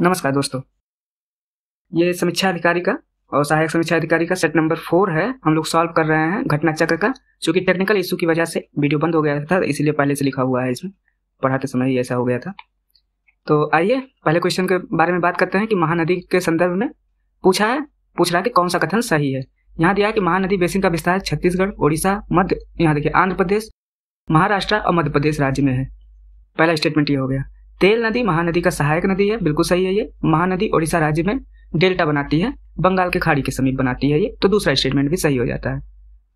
नमस्कार दोस्तों। ये समीक्षा अधिकारी का और सहायक समीक्षा अधिकारी का सेट नंबर फोर है। हम लोग सॉल्व कर रहे हैं घटना चक्र का, जो कि टेक्निकल इशू की वजह से वीडियो बंद हो गया था, इसीलिए पहले से लिखा हुआ है इसमें। पढ़ाते समय ही ऐसा हो गया था। तो आइए पहले क्वेश्चन के बारे में बात करते हैं कि महानदी के संदर्भ में पूछा है, पूछ रहा है कि कौन सा कथन सही है। यहाँ दिया है कि महानदी बेसिन का विस्तार छत्तीसगढ़, ओडिशा, मध्य, यहाँ देखिए आंध्र प्रदेश, महाराष्ट्र और मध्य प्रदेश राज्य में है। पहला स्टेटमेंट ये हो गया। तेल नदी महानदी का सहायक नदी है, बिल्कुल सही है ये। महानदी ओडिशा राज्य में डेल्टा बनाती है, बंगाल के खाड़ी के समीप बनाती है ये तो दूसरा स्टेटमेंट भी सही हो जाता है।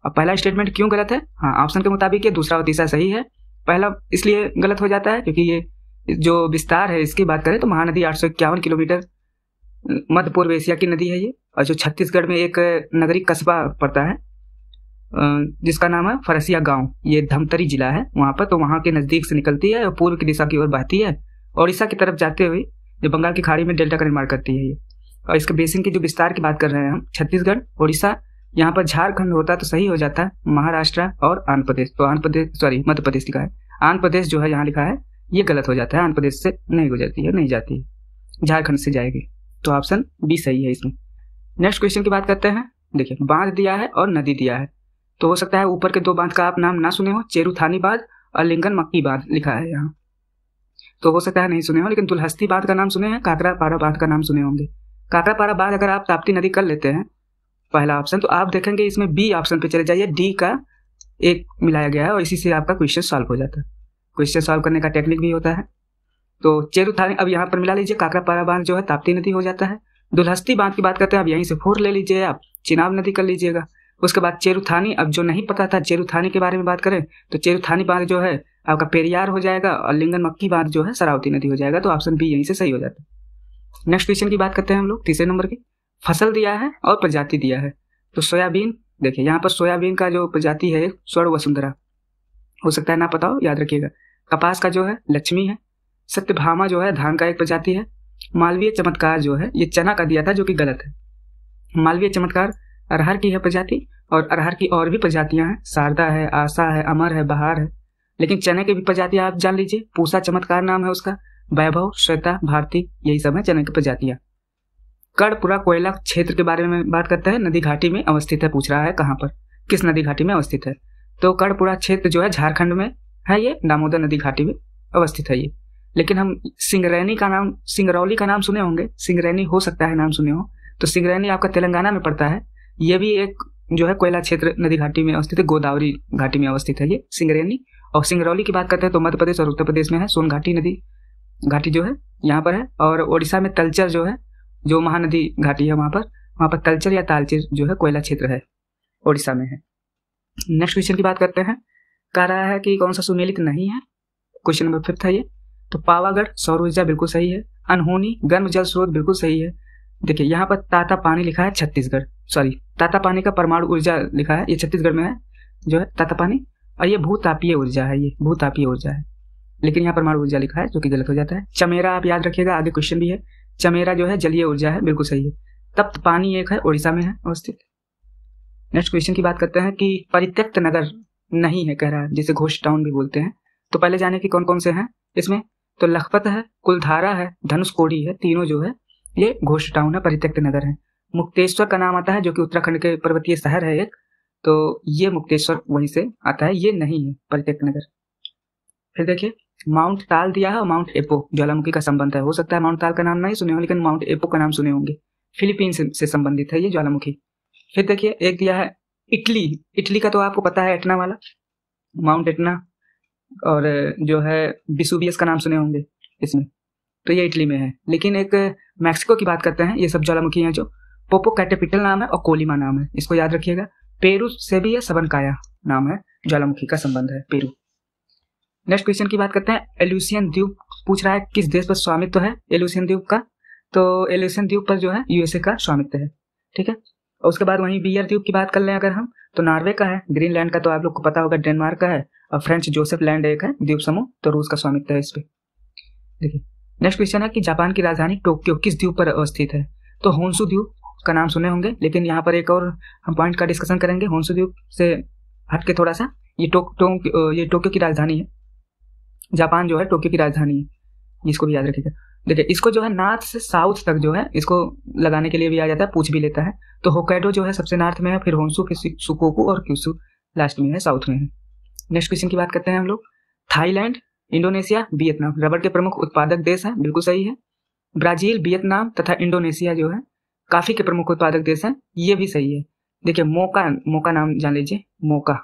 अब पहला स्टेटमेंट क्यों गलत है? हाँ ऑप्शन के मुताबिक ये दूसरा और तीसरा सही है। पहला इसलिए गलत हो जाता है क्योंकि ये जो विस्तार है, इसकी बात करें तो महानदी आठ सौ इक्यावन किलोमीटर मध्य पूर्व एशिया की नदी है ये, और जो छत्तीसगढ़ में एक नगरी कस्बा पड़ता है जिसका नाम है फरसिया गाँव। ये धमतरी जिला है वहाँ पर तो वहाँ के नज़दीक से निकलती है और पूर्व की दिशा की ओर बहती है। ओडिशा की तरफ़ जाते हुए जो बंगाल की खाड़ी में डेल्टा का निर्माण करती है ये। और इसके बेसिन की जो विस्तार की बात कर रहे हैं हम, छत्तीसगढ़, ओडिशा, यहाँ पर झारखंड होता तो सही हो जाता, महाराष्ट्र और आंध्र प्रदेश। तो आंध्र प्रदेश सॉरी मध्य प्रदेश लिखा है। आंध्र प्रदेश जो है, यहाँ लिखा है, ये गलत हो जाता है। आंध्र प्रदेश से नहीं गुजरती है, नहीं जाती है। झारखंड से जाएगी। तो ऑप्शन बी सही है इसमें। नेक्स्ट क्वेश्चन की बात करते हैं। देखिए, बाँध दिया है और नदी दिया है। तो हो सकता है ऊपर के दो बाँध का आप नाम ना सुने हो चेरुथानी बाँध और लिंगन मक्की बाँध लिखा है यहाँ। तो हो सकता है नहीं सुने हो, लेकिन दुल्हस्ती बाँध का नाम सुने हैं, काकरा पारा बाँध का नाम सुने होंगे। काकरा पारा बाँध अगर आप ताप्ती नदी कर लेते हैं, पहला ऑप्शन तो आप देखेंगे इसमें बी ऑप्शन पे चले जाइए डी का एक मिलाया गया है और इसी से आपका क्वेश्चन सॉल्व हो जाता है। क्वेश्चन सॉल्व करने का टेक्निक भी होता है। तो चेरू थाने, अब यहाँ पर मिला लीजिए, काकरा पारा बाँध जो है ताप्ती नदी हो जाता है। दुल्हस्ती बाँध की बात करते हैं, अब यहीं से फोर ले लीजिए, आप चिनाब नदी कर लीजिएगा। उसके बाद चेरुथानी अब जो नहीं पता था चेरुथानी के बारे में बात करें तो चेरुथानी बाँध जो है आपका पेरियार हो जाएगा और लिंगन मक्की बाँध जो है सरावती नदी हो जाएगा तो ऑप्शन बी यहीं से सही हो जाता है। नेक्स्ट क्वेश्चन की बात करते हैं हम लोग, तीसरे नंबर की। फ़सल दिया है और प्रजाति दिया है। तो सोयाबीन, देखिए, यहाँ पर सोयाबीन का जो प्रजाति है, स्वर्ण वसुंधरा, हो सकता है ना पता हो, याद रखिएगा। कपास का जो है, लक्ष्मी है। सत्यभामा जो है, धान का एक प्रजाति है। मालवीय चमत्कार जो है, ये चना का दिया था जो कि गलत है। मालवीय चमत्कार, अरहर की है प्रजाति, और अरहर की और भी प्रजातियाँ हैं। शारदा है, आशा है, अमर है, बहार है। लेकिन चने की भी प्रजातियाँ आप जान लीजिए। पूसा चमत्कार नाम है उसका। वैभव, श्वेता, भारती, यही सब है चने की प्रजातियाँ। कड़पुरा कोयला क्षेत्र के बारे में बात करते हैं। नदी घाटी में अवस्थित है, पूछ रहा है कहाँ पर। किस नदी घाटी में अवस्थित है? तो कड़पुरा क्षेत्र जो है, झारखंड में है ये, दामोदर नदी घाटी में अवस्थित है ये। लेकिन हम सिंगरैनी का नाम, सिंगरौली का नाम सुने होंगे। सिंगरैनी हो सकता है नाम सुने हो। तो सिंगरैनी आपका तेलंगाना में पड़ता है। ये भी एक जो है, कोयला क्षेत्र नदी घाटी में अवस्थित है, गोदावरी घाटी में अवस्थित है ये सिंगरैनी। और सिंगरौली की बात करते हैं तो मध्य प्रदेश और उत्तर प्रदेश में है सोन घाटी नदी। घाटी जो है, यहाँ पर है और ओडिशा में तलचर जो है, जो महानदी घाटी है वहाँ पर वहाँ पर तलचर या तालचर जो है कोयला क्षेत्र है, ओडिशा में है। नेक्स्ट क्वेश्चन की बात करते हैं। कह रहा है कि कौन सा सुमेलित नहीं है? क्वेश्चन नंबर फिफ्थ है ये। तो पावागढ़, सौर ऊर्जा बिल्कुल सही है। अनहोनी, गर्म जल स्रोत बिल्कुल सही है। देखिए, यहाँ पर ताता पानी लिखा है छत्तीसगढ़, सॉरी, ताता पानी का परमाणु ऊर्जा लिखा है, ये छत्तीसगढ़ में है, जो है ताता पानी। और ये भूतापीय ऊर्जा है, ये भूतापीय ऊर्जा है। लेकिन यहाँ परमाणु ऊर्जा लिखा है, जो कि गलत हो जाता है। चमेरा आप याद रखिएगा, आगे क्वेश्चन भी है। चमेरा जो है जलीय ऊर्जा है, बिल्कुल सही है। तप्त पानी एक है उड़ीसा में है, अवस्थित। नेक्स्ट क्वेश्चन की बात करते हैं कि परित्यक्त नगर नहीं है, कह रहा है, जिसे घोष टाउन भी बोलते हैं। तो पहले जाने की कौन कौन से हैं इसमें। तो लखपत है, कुलधारा है धनुषकोडी है, तीनों जो है, ये घोष टाउन है, परित्यक्त नगर है। मुक्तेश्वर का नाम आता है, जो कि उत्तराखंड के पर्वतीय शहर है एक। तो ये मुक्तेश्वर वहीं से आता है ये नहीं है परित्यक्त नगर। फिर देखिए माउंट ताल दिया है और माउंट एपो ज्वालामुखी का संबंध है। हो सकता है माउंट ताल का नाम नहीं सुने हो लेकिन माउंट एपो का नाम सुने होंगे। फिलीपीन से, से संबंधित है ये ज्वालामुखी। फिर देखिए एक दिया है इटली। इटली का तो आपको पता है एटना वाला। माउंट एटना और जो है बिसुबियस का नाम सुने होंगे इसमें। तो ये इटली में है। लेकिन एक मैक्सिको की बात करते हैं ये सब ज्वालामुखी हैं जो। पोपो कैटेपिटल नाम है और कोलिमा नाम है। इसको याद रखिएगा। पेरू से भी है सबनकाया नाम है, ज्वालामुखी का संबंध है, पेरू। नेक्स्ट क्वेश्चन की बात करते हैं एल्यूसियन द्वीप पूछ रहा है, किस देश पर स्वामित्व तो है एल्यूसियन द्वीप का? तो एल्यूसियन द्वीप पर जो है यूएसए का स्वामित्व है, ठीक है? और उसके बाद वहीं बियर द्वीप की बात कर लें अगर हम तो नॉर्वे का है, ग्रीनलैंड का तो आप लोग को पता होगा, डेनमार्क का है, और फ्रेंच जोसेफ लैंड एक है, द्वीप समूह तो रूस का स्वामित्व है इस पर देखिए नेक्स्ट क्वेश्चन है कि जापान की राजधानी टोक्यो किस द्वीप पर अवस्थित है? तो होन्सु द्वीप का नाम सुने होंगे, लेकिन यहाँ पर एक और हम पॉइंट का डिस्कशन करेंगे होन्सु द्वीप से हट के थोड़ा सा ये टोक टोक ये टोक्यो की राजधानी है। जापान जो है टोक्यो की राजधानी है। इसको भी याद रखिएगा। देखिए, इसको जो है नॉर्थ से साउथ तक जो है, इसको लगाने के लिए भी आ जाता है, पूछ भी लेता है। तो होकैडो जो है, सबसे नॉर्थ में है, फिर होन्सू फिर सुकोकू और क्यूसू लास्ट में है साउथ में है। नेक्स्ट क्वेश्चन की बात करते हैं हम लोग। थाईलैंड इंडोनेशिया वियतनाम रबड़ के प्रमुख उत्पादक देश हैं, बिल्कुल सही है। ब्राज़ील वियतनाम तथा इंडोनेशिया जो है काफ़ी के प्रमुख उत्पादक देश हैं, ये भी सही है। देखिए, मोका मोका नाम जान लीजिए, मोका।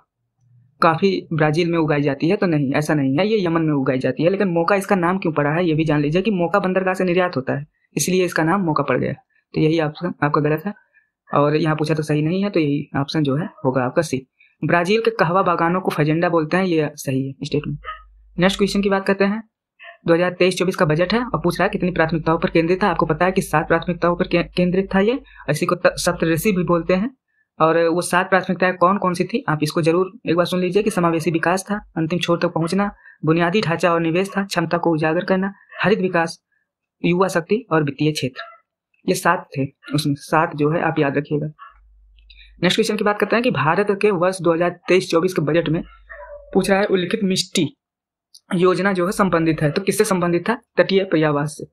काफ़ी ब्राज़ील में उगाई जाती है तो नहीं, ऐसा नहीं है, ये यमन में उगाई जाती है, लेकिन मोका इसका नाम क्यों पड़ा है, ये भी जान लीजिए कि मोका बंदरगाह से निर्यात होता है, इसलिए इसका नाम मौका पड़ गया। तो यही ऑप्शन आपका गलत है, और यहाँ पूछा तो सही नहीं है तो यही ऑप्शन जो है, होगा आपका सी ब्राज़ील के कहवा बागानों को फजेंडा बोलते हैं, ये सही है स्टेटमेंट नेक्स्ट क्वेश्चन की बात करते हैं। 2023-24 का बजट है और पूछ रहा है कितनी प्राथमिकताओं पर केंद्रित था। आपको पता है कि सात प्राथमिकताओं पर केंद्रित था ये। इसी को सप्तऋषि भी बोलते हैं। और वो सात प्राथमिकताएँ कौन कौन सी थी? आप इसको ज़रूर एक बार सुन लीजिए कि समावेशी विकास था, अंतिम छोर तक पहुँचना, बुनियादी ढांचा और निवेश था, क्षमता को उजागर करना, हरित विकास, युवा शक्ति और वित्तीय क्षेत्र। ये सात थे। उसमें सात जो है, आप याद रखिएगा। नेक्स्ट क्वेश्चन की बात करते हैं कि भारत के वर्ष 2023-24 के बजट में पूछ रहा है उल्लिखित मिष्टी। योजना जो है संबंधित है। तो किससे संबंधित था तटीय पर्यावास से।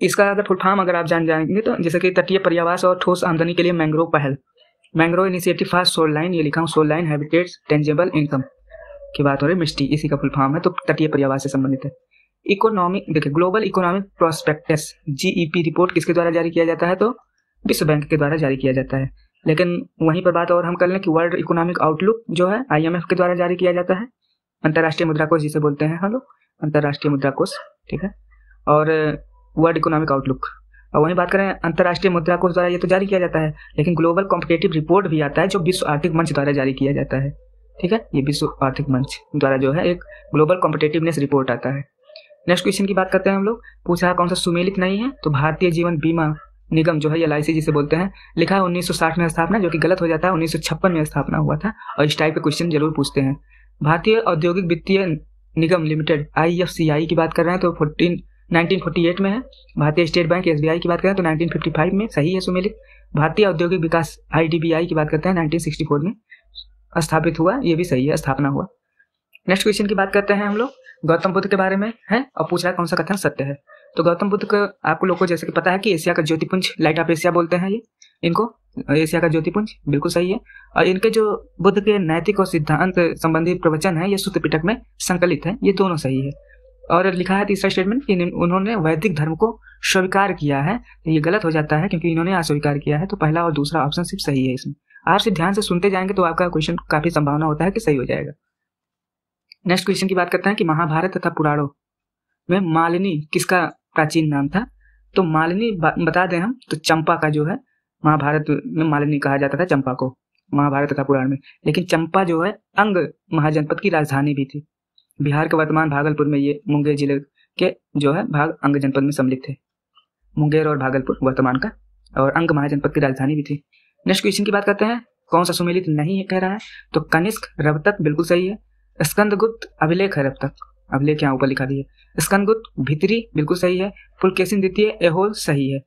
इसका अगर फुल फॉर्म अगर आप जान जाएँगे तो जैसे कि तटीय पर्यावास और ठोस आमदनी के लिए मैंग्रोव पहल। Mangrove initiative for shoreline ये लिखा हूँ shoreline habitats tangible income की बात हो रही है मिस्टी इसी का फुल फॉर्म है तो तटीय पर्यावास से संबंधित है। इकोनॉमिक देखिए global economic prospects GEP report किसके द्वारा जारी किया जाता है? तो विश्व बैंक के द्वारा जारी किया जाता है। लेकिन वहीं पर बात और हम कर लें कि वर्ल्ड इकोनॉमिक आउटलुक जो है आईएमएफ के द्वारा जारी किया जाता है। अंतर्राष्ट्रीय मुद्रा कोष जिसे बोलते हैं हम लोग? अंतर्राष्ट्रीय मुद्रा कोष, ठीक है? और, वर्ल्ड इकोनॉमिक आउटलुक। और वहीं बात करें, अंतर्राष्ट्रीय मुद्रा कोष द्वारा ये तो जारी किया जाता है, लेकिन ग्लोबल कॉम्पिटेटिव रिपोर्ट भी आता है, जो विश्व आर्थिक मंच द्वारा जारी किया जाता है, ठीक है? ये विश्व आर्थिक मंच द्वारा जो है, एक ग्लोबल कॉम्पिटेटिवनेस रिपोर्ट आता है। नेक्स्ट क्वेश्चन की बात करते हैं हम लोग। पूछा कौन सा सुमेलित नहीं है? तो भारतीय जीवन बीमा निगम जो है, एल जिसे बोलते हैं, लिखा है 1960 में स्थापना, जो कि गलत हो जाता है, उन्नीस सौ छप्पन में स्थापना हुआ था, और इस टाइप के क्वेश्चन ज़रूर पूछते हैं। भारतीय औद्योगिक वित्तीय निगम लिमिटेड आईएफसीआई की बात कर रहे हैं तो फोर्टीन 1948 में है। भारतीय स्टेट बैंक एसबीआई की बात करें तो 1955 में सही है सुमेलित। भारतीय औद्योगिक विकास आई की बात करते हैं 1964 में स्थापित हुआ, ये भी सही है, स्थापना हुआ। नेक्स्ट क्वेश्चन की बात करते हैं हम लोग, गौतम बुद्ध के बारे में है, और पूछ रहा है कौन सा कथन सत्य है। तो गौतम बुद्ध का आपको लोग को जैसे कि पता है कि एशिया का ज्योतिपुंज लाइट ऑफ़ एशिया बोलते हैं ये। इनको, एशिया का ज्योतिपुंज, बिल्कुल सही है। और इनके जो बुद्ध के नैतिक और सिद्धांत संबंधी प्रवचन है, ये सूत्र पिटक में संकलित है, ये दोनों सही है। और लिखा है तीसरा स्टेटमेंट कि उन्होंने वैदिक धर्म को स्वीकार किया है। ये गलत हो जाता है क्योंकि इन्होंने अस्वीकार किया है तो पहला और दूसरा ऑप्शन सिर्फ़ सही है इसमें। आप सिर्फ़ ध्यान से सुनते जाएँगे तो आपका क्वेश्चन काफ़ी संभावना होता है कि सही हो जाएगा। नेक्स्ट क्वेश्चन की बात करते हैं कि महाभारत तथा पुराणों में मालिनी किसका प्राचीन नाम था? तो मालिनी बता दें हम तो चंपा का जो है महाभारत में मालिनी कहा जाता था चंपा को, महाभारत तथा पुराण में। लेकिन चंपा जो है, अंग महाजनपद की राजधानी भी थी। बिहार के वर्तमान भागलपुर में ये मुंगेर ज़िले के जो है, भाग अंग जनपद में सम्मिलित थे। मुंगेर और भागलपुर वर्तमान का, और अंग महाजनपद की राजधानी भी थी। नेक्स्ट क्वेश्चन की बात करते हैं। कौन सा सुमेलित नहीं है कह रहा है? तो कनिष्क रब तक बिल्कुल सही है। स्कंदगुप्त अभिलेख है रब तक अभिलेख यहाँ ऊपर लिखा दिया स्कंदगुप्त भित्री, बिल्कुल सही है। पुलकेशिन द्वितीय, एहोल सही है।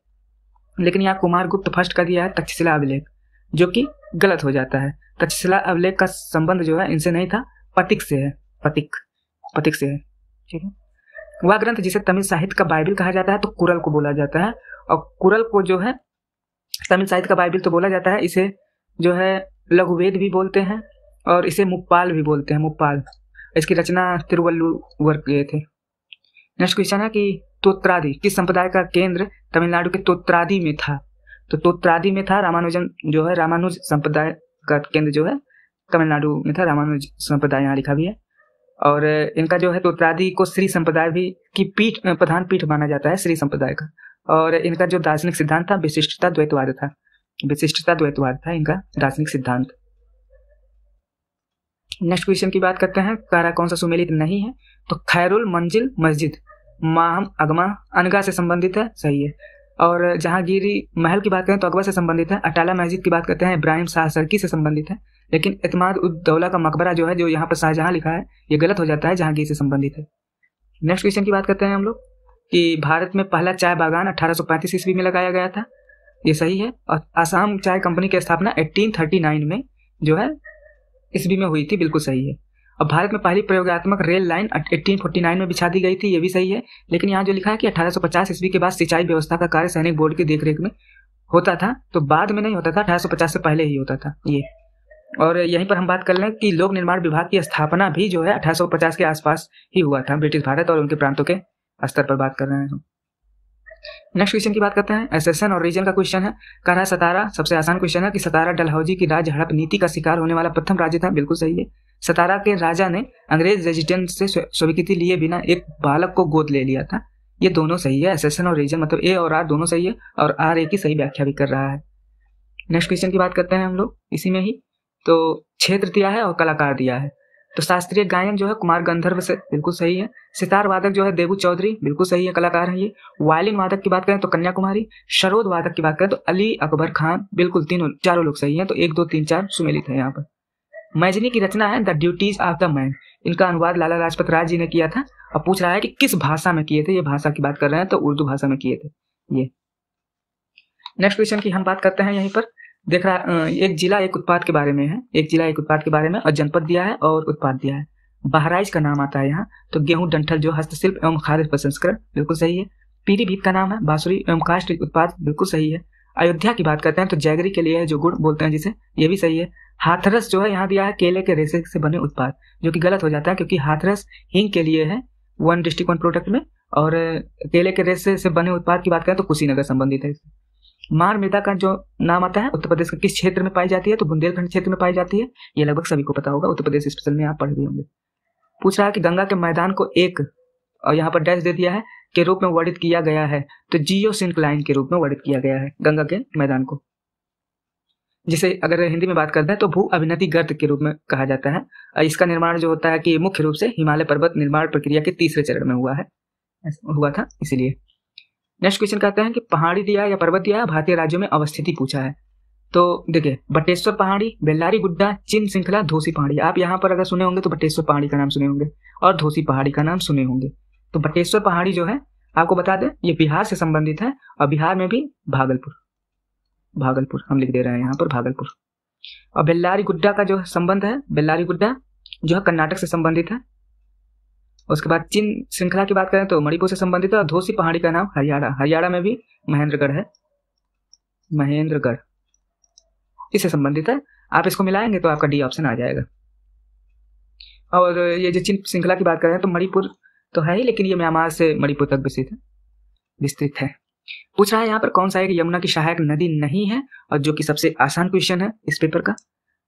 लेकिन यहाँ कुमार गुप्त फ़र्स्ट का दिया है तक्षशिला अभिलेख, जो कि गलत हो जाता है। तक्षशिला अभिलेख का संबंध जो है, इनसे नहीं था पतिक से है पतिक पथिक से है, ठीक है? वह ग्रंथ जिसे तमिल साहित्य का बाइबिल कहा जाता है तो कुरल को बोला जाता है, और कुरल को जो है, तमिल साहित्य का बाइबिल तो बोला जाता है, इसे जो है लघुवेद भी बोलते हैं, और इसे मुप्पाल भी बोलते हैं मुप्पाल इसकी रचना तिरुवल्लुवर किए थे। नेक्स्ट क्वेश्चन है कि तोत्रादि, किस संप्रदाय का केंद्र? तमिलनाडु के तोत्रादि में था। तो तोत्रादि में था रामानुजन जो है, रामानुज संप्रदाय का केंद्र जो है, तमिलनाडु में था, रामानुज संप्रदाय यहाँ लिखा भी है। और इनका जो है तो उत्तरादि को श्री संप्रदाय भी, की पीठ, प्रधान पीठ माना जाता है श्री संप्रदाय का। और इनका जो दार्शनिक सिद्धांत था, विशिष्टता द्वैतवाद था। विशिष्टता द्वैतवाद था इनका दार्शनिक सिद्धांत। नेक्स्ट क्वेश्चन की बात करते हैं कारा कौन सा सुमेलित नहीं है तो खैरुल मंजिल मस्जिद। माहम अगमा, अनगा से संबंधित है, सही है। और जहांगीरी महल की बात करें तो अकबर से संबंधित है, अटाला मस्जिद की बात करते हैं, इब्राहिम शाह सरकी से संबंधित है। लेकिन इतमाद उद्दौला का मकबरा जो है, जो यहाँ पर शाहजहां लिखा है, ये गलत हो जाता है, जहांगीर से संबंधित है। नेक्स्ट क्वेश्चन की बात करते हैं हम लोग, कि भारत में पहला चाय बागान अठारह ईस्वी में लगाया गया था। ये सही है। और आसाम चाय कंपनी की स्थापना 1839 में जो है, ईस्वी में हुई थी, बिल्कुल सही है। अब भारत में पहली प्रयोगात्मक रेल लाइन 1849 में बिछा दी गई थी, ये भी सही है। लेकिन यहाँ जो लिखा है कि 1850 ईस्वी के बाद सिंचाई व्यवस्था का कार्य सैनिक बोर्ड की देखरेख में होता था तो बाद में नहीं होता था 1850 से पहले ही होता था, ये। और यहीं पर हम बात कर लें कि लोक निर्माण विभाग की स्थापना भी जो है 1850 के आसपास ही हुआ था, ब्रिटिश भारत और उनके प्रांतों के स्तर पर बात कर रहे हैं। नेक्स्ट क्वेश्चन की बात करते हैं। एसेसन और रीजन का क्वेश्चन है। कह रहा सतारा, सबसे आसान क्वेश्चन है कि सतारा डलहौजी की राज्य हड़प नीति का शिकार होने वाला प्रथम राज्य था, बिल्कुल सही है। सतारा के राजा ने अंग्रेज़ रेजिडेंट से स्वीकृति लिए बिना एक बालक को गोद ले लिया था। ये दोनों सही है। एसेसन और रीजन मतलब ए और आर दोनों सही है और आर ए की सही व्याख्या भी कर रहा है। नेक्स्ट क्वेश्चन की बात करते हैं हम लोग, इसी में ही। तो क्षेत्र दिया है और कलाकार दिया है। तो शास्त्रीय गायन जो है कुमार गंधर्व से बिल्कुल सही है। सितार वादक जो है देवू चौधरी, बिल्कुल सही है, कलाकार है ये। वायलिन वादक की बात करें तो कन्याकुमारी, शरोद वादक की बात करें तो अली अकबर खान, बिल्कुल तीनों, चारों लोग सही हैं। तो एक, दो, तीन, चार सुमेलित है यहाँ पर। मैजनी की रचना है the duties of the man इनका अनुवाद लाला लाजपत राय जी ने किया था और पूछ रहा है कि किस भाषा में किए थे, ये भाषा की बात कर रहे हैं तो उर्दू भाषा में किए थे। ये। नेक्स्ट क्वेश्चन की हम बात करते हैं यहीं पर। देख रहा एक जिला, एक उत्पाद के बारे में है। एक जिला, एक उत्पाद के बारे में और जनपद दिया है और उत्पाद दिया है। बहराइच का नाम आता है यहाँ तो गेहूँ, डंठल, जो हस्तशिल्प एवं खाद्य प्रसंस्करण, बिल्कुल सही है। पीलीभीत का नाम है, बांसुरी एवं काष्ट उत्पाद, बिल्कुल सही है। अयोध्या की बात करते हैं तो जैगरी के लिए जो गुड़ बोलते हैं जिसे, ये भी सही है। हाथरस जो है, यहाँ दिया है केले के रेसे से बने उत्पाद, जो कि गलत हो जाता है, क्योंकि हाथरस हिंग के लिए है, वन डिस्ट्रिक्ट वन प्रोडक्ट में, और केले के रेसे से बने उत्पाद की बात करें तो कुशीनगर संबंधित है। मार मृदा का जो नाम आता है, उत्तर प्रदेश के किस क्षेत्र में पाई जाती है तो बुंदेलखंड क्षेत्र में पाई जाती है, ये लगभग सभी को पता होगा, उत्तर प्रदेश स्पेशल में आप पढ़ भी होंगे। पूछ रहा है कि गंगा के मैदान को एक और यहाँ पर डैश दे दिया है के रूप में वर्णित किया गया है तो जियो सिंक्लाइन के रूप में वर्णित किया गया है, गंगा के मैदान को। जिसे अगर हिंदी में बात करते हैं तो भू अभिनति गर्त के रूप में कहा जाता है। इसका निर्माण जो होता है कि मुख्य रूप से हिमालय पर्वत निर्माण प्रक्रिया के तीसरे चरण में हुआ है। हुआ था, इसीलिए। नेक्स्ट क्वेश्चन कहते हैं कि पहाड़ी दिया या पर्वत दिया भारतीय राज्यों में अवस्थिति पूछा है। तो देखिए, बटेश्वर पहाड़ी, बेल्लारी गुड्डा, चिन श्रृंखला, धोसी पहाड़ी। आप यहाँ पर अगर सुने होंगे तो बटेश्वर पहाड़ी का नाम सुने होंगे और धोसी पहाड़ी का नाम सुने होंगे। तो बटेश्वर पहाड़ी जो है, आपको बता दें, ये बिहार से संबंधित है और बिहार में भी भागलपुर। भागलपुर, हम लिख दे रहे हैं यहाँ पर भागलपुर। और बेल्लारी गुड्डा का जो संबंध है बेल्लारी गुड्डा जो है कर्नाटक से संबंधित है। उसके बाद चीन श्रृंखला की बात करें तो मणिपुर से संबंधित है और धोसी पहाड़ी का नाम हरियाणा। हरियाणा में भी महेंद्रगढ़ है। महेंद्रगढ़। इससे संबंधित है। आप इसको मिलाएँगे तो आपका डी ऑप्शन आ जाएगा। और ये जो चीन श्रृंखला की बात करें तो मणिपुर तो है ही, लेकिन ये म्यांमार से मणिपुर तक विस्तृत है विस्तृत है। पूछ रहा है यहाँ पर कौन सा एक यमुना की सहायक नदी नहीं है और जो कि सबसे आसान क्वेश्चन है इस पेपर का।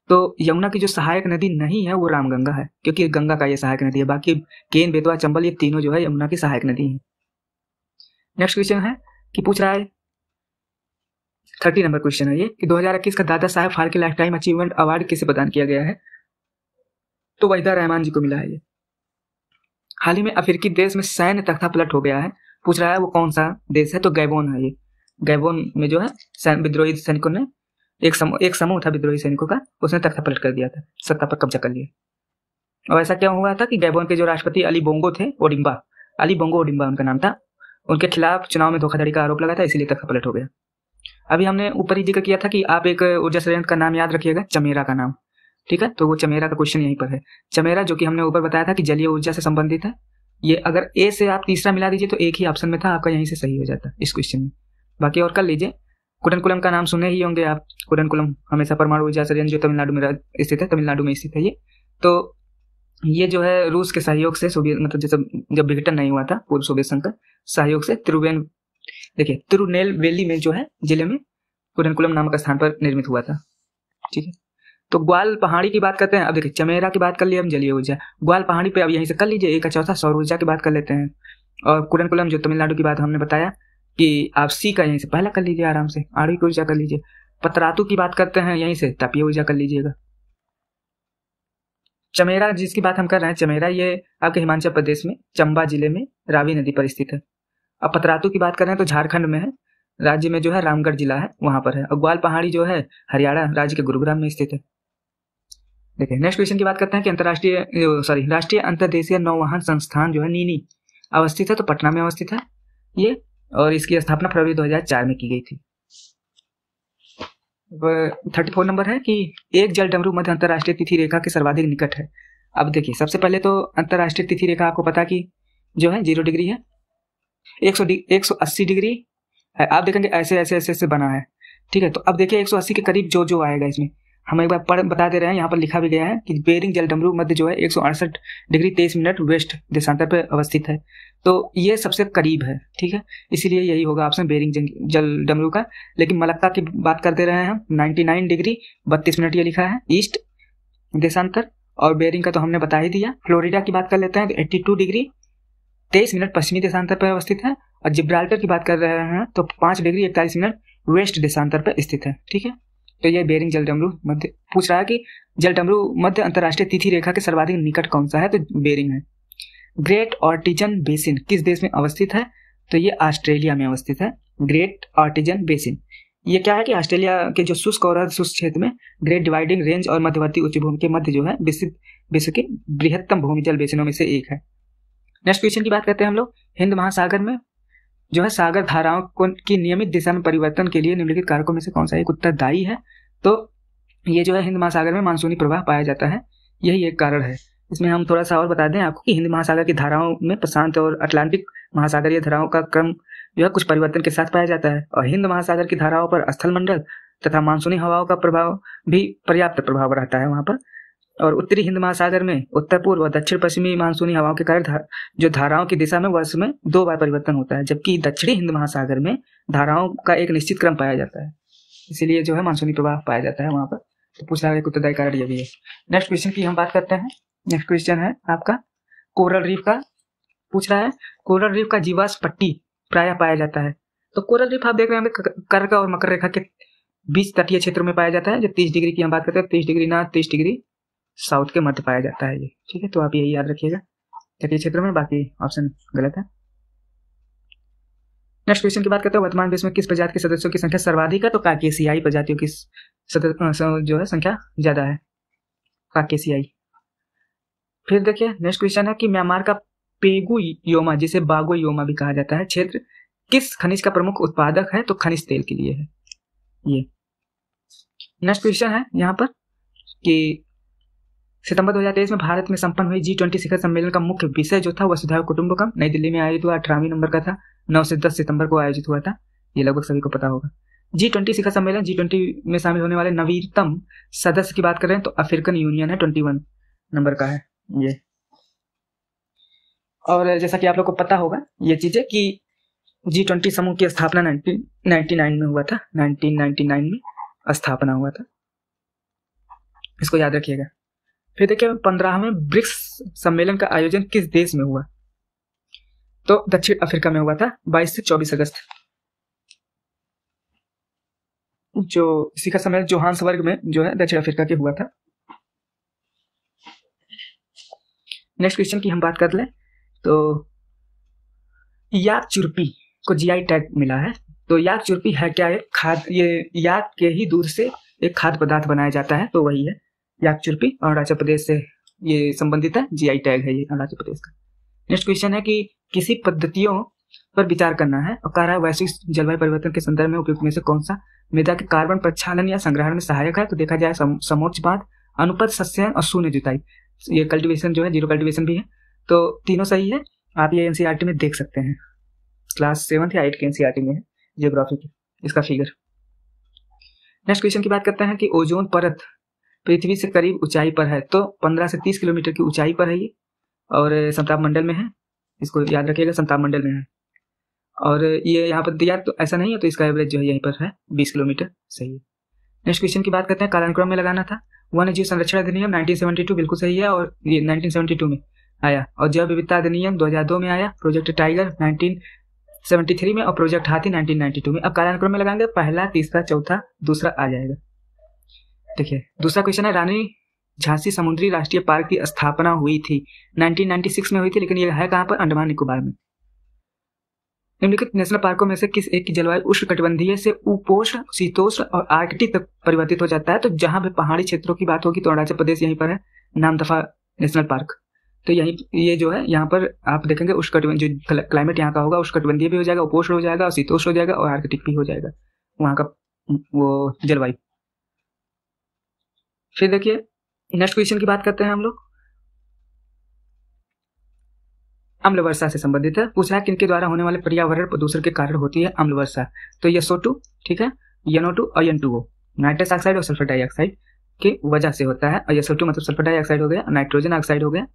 तो यमुना की जो सहायक नदी नहीं है, वो रामगंगा है, क्योंकि गंगा का ये सहायक नदी है, बाकी केन, बेतवा, चंबल, ये तीनों जो है यमुना की सहायक नदी है। नेक्स्ट क्वेश्चन है कि पूछ रहा है थर्टी नंबर क्वेश्चन है ये, कि 2021 का Dada Saheb Phalke lifetime achievement award किसे प्रदान किया गया है? तो वहीदा रहमान जी को मिला है ये। हाल ही में अफ्रीकी देश में सैन्य तख्ता पलट हो गया है। पूछ रहा है वो कौन सा देश है? तो गैबोन है ये। गैबोन में जो है विद्रोही सैनिकों ने, एक समूह एक समूह था विद्रोही सैनिकों का, उसने तख्ता पलट कर दिया था, सत्ता पर कब्जा कर लिया। और ऐसा क्या हुआ था कि गैबोन के जो राष्ट्रपति अली बोंगो थे, ओडिम्बा, अली बोंगो ओडिम्बा उनका नाम था, उनके खिलाफ चुनाव में धोखाधड़ी का आरोप लगा था, इसीलिए तख्ता पलट हो गया। अभी हमने ऊपर ही ज़िक्र किया था कि आप एक ऊर्जा संयंत्र का नाम याद रखिएगा, चमेरा का नाम। ठीक है? तो वो चमेरा का क्वेश्चन यहीं पर है। चमेरा, जो कि हमने ऊपर बताया था कि जलीय ऊर्जा से संबंधित है, ये अगर ए से आप तीसरा मिला दीजिए तो एक ही ऑप्शन में था, आपका यहीं से सही हो जाता इस क्वेश्चन में। बाकी और कर लीजिए। कुडनकुलम का नाम सुने ही होंगे आप। कुडनकुलम हमेशा परमाणु ऊर्जा संयंत्र जो तमिलनाडु में स्थित है, तमिलनाडु में स्थित है ये। तो ये जो है रूस के सहयोग से सोवियत मतलब जैसे जब विघटन नहीं हुआ था, पूर्व सोवियत संघ का सहयोग से त्रिवेन देखिए तिरुनेल वैली में जो है, ज़िले में कुडनकुलम नामक स्थान पर निर्मित हुआ था। ठीक है? तो ग्वाल पहाड़ी की बात करते हैं। अब देखिए, चमेरा की बात कर लिए हम जलीय ऊर्जा। ग्वाल पहाड़ी पे अब यहीं से कर लीजिए, एक चौथा सौर ऊर्जा की बात कर लेते हैं। और कुरनकुलम जो तमिलनाडु की बात हमने बताया कि आप सी का यहीं से पहला कर लीजिए आराम से आणविक ऊर्जा कर लीजिए। पतरातु की बात करते हैं, यहीं से तापीय ऊर्जा कर लीजिएगा। चमेरा जिसकी बात हम कर रहे हैं, चमेरा ये आपके हिमाचल प्रदेश में, चंबा ज़िले में रावी नदी पर स्थित है। अब पतरातु की बात कर रहे हैं तो झारखंड में है, राज्य में जो है रामगढ़ जिला है, वहाँ पर है। और ग्वाल पहाड़ी जो है, हरियाणा राज्य के गुरुग्राम में स्थित है। देखिए नेक्स्ट क्वेश्चन की बात करते हैं कि अंतरराष्ट्रीय सॉरी राष्ट्रीय अंतर्देशीय नौवाहन संस्थान जो है नीनी, अवस्थित है तो पटना में अवस्थित है, ये, और इसकी स्थापना फरवरी 2004 में की गई थी। थर्टी फोर नंबर है कि एक जल डमरू मध्य अंतरराष्ट्रीय तिथि रेखा के सर्वाधिक निकट है। अब देखिए, सबसे पहले तो अंतर्राष्ट्रीय तिथि रेखा आपको पता कि जो है ज़ीरो डिग्री है, एक सौ एक सौ अस्सी डिग्री है, आप देखेंगे ऐसे ऐसे ऐसे ऐसे बना है, ठीक है तो अब देखिए एक सौ अस्सी के करीब जो जो आएगा इसमें हम एक बार पढ़, बता दे रहे हैं, यहाँ पर लिखा भी गया है कि बेरिंग जल डमरू मध्य जो है एक सौ अड़सठ डिग्री तेईस मिनट वेस्ट देशांतर पर अवस्थित है। तो ये सबसे करीब है, ठीक है? इसीलिए यही होगा ऑप्शन बेरिंग जल डमरू का। लेकिन मलक्का की बात करते रहे हैं हम नाइन्टी नाइन डिग्री बत्तीस मिनट ये लिखा है, ईस्ट देशांतर। और बेरिंग का तो हमने बता ही दिया। फ्लोरिडा की बात कर लेते हैं तो एट्टी डिग्री तेईस मिनट पश्चिमी देशांतर पर अवस्थित है। और जिब्राल्टर की बात कर रहे हैं तो पाँच डिग्री इकतालीस मिनट वेस्ट देशांतर पर स्थित है, ठीक है? तो ये बेरिंग जल डमरू मध्य पूछ रहा है कि जल डमरू मध्य अंतर्राष्ट्रीय तिथि रेखा के सर्वाधिक निकट कौन सा है? तो बेरिंग है। ग्रेट ऑर्टिजन बेसिन किस देश में अवस्थित है? तो ये ऑस्ट्रेलिया में अवस्थित है। ग्रेट ऑर्टिजन बेसिन ये क्या है कि ऑस्ट्रेलिया के जो शुष्क और शुष्क क्षेत्र में ग्रेट डिवाइडिंग रेंज और मध्यवर्ती उच्च भूमि के मध्य जो है, विस्तृत विश्व के बृहत्तम भूमि जल बेसिनों में से एक है। नेक्स्ट क्वेश्चन की बात करते हैं हम लोग। हिंद महासागर में जो है सागर धाराओं को नियमित दिशा में परिवर्तन के लिए निम्नलिखित कारकों में से कौन सा एक उत्तरदायी है? तो ये जो है हिंद महासागर में मानसूनी प्रवाह पाया जाता है। यही एक कारण है। इसमें हम थोड़ा सा और बता दें आपको कि हिंद महासागर की धाराओं में प्रशांत और अटलांटिक महासागरीय धाराओं का क्रम जो है कुछ परिवर्तन के साथ पाया जाता है और हिंद महासागर की धाराओं पर स्थल मंडल तथा मानसूनी हवाओं का प्रभाव भी पर्याप्त प्रभाव रहता है वहाँ पर। और उत्तरी हिंद महासागर में उत्तर पूर्व और दक्षिण पश्चिमी मानसूनी हवाओं के कारण जो धाराओं की दिशा में वर्ष में दो बार परिवर्तन होता है, जबकि दक्षिणी हिंद महासागर में धाराओं का एक निश्चित क्रम पाया जाता है। इसीलिए जो है मानसूनी प्रभाव पाया जाता है वहाँ पर। तो पूछ है उत्तरदायी कारण यह भी है। नेक्स्ट क्वेश्चन की हम बात करते हैं। नेक्स्ट क्वेश्चन है आपका कोरल रीफ का। पूछ रहा है, कोरल रीफ का जीवाश पट्टी प्राय पाया जाता है। तो कोरल रीफ आप देख रहे हैं कर्क और मकर रेखा के बीच तटीय क्षेत्रों में पाया जाता है जब तीस डिग्री की हम बात करते हैं, तीस डिग्री ना तीस डिग्री साउथ के मध्य पाया जाता है ये। ठीक है तो आप यही याद रखिएगा। तटीय क्षेत्र में बाकी ऑप्शन गलत है। नेक्स्ट क्वेश्चन की बात करते हैं, वर्तमान विश्व में किस प्रजाति के सदस्यों की संख्या सर्वाधिक है? तो काकेसियाई प्रजातियों की जो है, संख्या ज़्यादा है। काकेसियाई फिर देखिए नेक्स्ट क्वेश्चन है कि म्यांमार का पेगु योमा, जिसे बागो योमा भी कहा जाता है, क्षेत्र किस खनिज का प्रमुख उत्पादक है? तो खनिज तेल के लिए है। ये। नेक्स्ट क्वेश्चन है यहाँ पर कि सितंबर 2023 में भारत में संपन्न हुई जी ट्वेंटी शिखर सम्मेलन का मुख्य विषय जो था, वह सुधार कुटुंबकम नई दिल्ली में आयोजित हुआ, अठारहवीं नंबर का था। नौ से दस सितंबर को आयोजित हुआ था। ये लगभग सभी को पता होगा। जी ट्वेंटी शिखर सम्मेलन जी ट्वेंटी में शामिल होने वाले नवीनतम सदस्य की बात करें तो अफ्रीकन यूनियन है, ट्वेंटी वन नंबर का है। ये। और जैसा कि आप लोग को पता होगा, ये चीज़ें कि जी ट्वेंटी समूह की स्थापना नाइनटीन, नाइनटी नाइन में हुआ था। नाइनटीन नाइनटी नाइन में स्थापना हुआ था। इसको याद रखिएगा। फिर देखिए, पंद्रहवें ब्रिक्स सम्मेलन का आयोजन किस देश में हुआ? तो दक्षिण अफ्रीका में हुआ था 22 से 24 अगस्त। जो इसी शिखर सम्मेलन जोहान्सबर्ग में जो है, दक्षिण अफ्रीका के हुआ था। नेक्स्ट क्वेश्चन की हम बात कर ले तो याक चुरपी को जीआई टैग मिला है। तो याक चुरपी है क्या? एक खाद, ये याक के ही दूध से एक खाद्य पदार्थ बनाया जाता है तो वही है। याकचुरपी अरुणाचल प्रदेश से ये संबंधित है जीआई टैग है ये अरुणाचल प्रदेश का। नेक्स्ट क्वेश्चन है कि किसी पद्धतियों पर विचार करना है, और कह रहा है वैश्विक जलवायु परिवर्तन के संदर्भ में उपयुक्त में से कौन सा मृदा के कार्बन प्रक्षालन या संग्रहण में सहायक है? तो देखा जाए समोच्च बात, अनुपद, सस्यन और शून्य जुताई। ये कल्टीवेशन जो है ज़ीरो कल्टीवेशन भी है। तो तीनों सही है, आप ये एनसीआरटी में देख सकते हैं। क्लास सेवंथ या एट के एनसीआरटी में है जियोग्राफी की, इसका फिगर नेक्स्ट क्वेश्चन की बात करते हैं कि ओजोन परत पृथ्वी से करीब ऊंचाई पर है। तो 15 से 30 किलोमीटर की ऊंचाई पर है ये। और संताप मंडल में है। इसको याद रखिएगा, संताप मंडल में है। और ये यहाँ पर दिया तो ऐसा नहीं है तो इसका एवरेज जो है यहीं पर है, बीस किलोमीटर। सही है। नेक्स्ट क्वेश्चन की बात करते हैं। कालानुक्रम में लगाना था। वन जीव संरक्षण अधिनियम 1972 बिल्कुल सही है और ये 1972 में आया। और जैव विविधता अधिनियम 2002 में आया। प्रोजेक्ट टाइगर 1973 में और प्रोजेक्ट हाथी 1992 में। अब कालानुक्रम में लगाएँगे। पहला, तीसरा, चौथा, दूसरा आ जाएगा। देखिए, दूसरा क्वेश्चन है, रानी झांसी समुद्री राष्ट्रीय पार्क की स्थापना हुई थी। 1996 में हुई थी, लेकिन यह है कहाँ पर? अंडमान निकोबार में। निम्नलिखित नेशनल पार्कों में से किस एक की जलवायु उष्ण कटिबंधीय से उपोष्ण, शीतोष्ण और आर्कटिक तक परिवर्तित हो जाता है? तो जहाँ भी पहाड़ी क्षेत्रों की बात होगी तो अरुणाचल प्रदेश यहीं पर है नामदफा नेशनल पार्क तो यही ये जो है, यहाँ पर आप देखेंगे उष्ण कटिबंध जो क्लाइमेट यहाँ का होगा उष्ण कटिबंधीय भी हो जाएगा, उपोष्ण हो जाएगा और शीतोष्ण हो जाएगा और आर्कटिक भी हो जाएगा। वहाँ का वो जलवायु। फिर देखिए नेक्स्ट क्वेश्चन की बात करते हैं हम लोग। अम्ल वर्षा से संबंधित है। पूछा है, किनके द्वारा होने वाले पर्यावरण प्रदूषण के कारण होती है अम्ल वर्षा तो यसो टू ठीक है? यनो टू और N two O nitrous oxide और सल्फ़र डाइऑक्साइड की वजह से होता है। और यसो टू मतलब सल्फ़र डाइऑक्साइड हो गया नाइट्रोजन ऑक्साइड हो गया,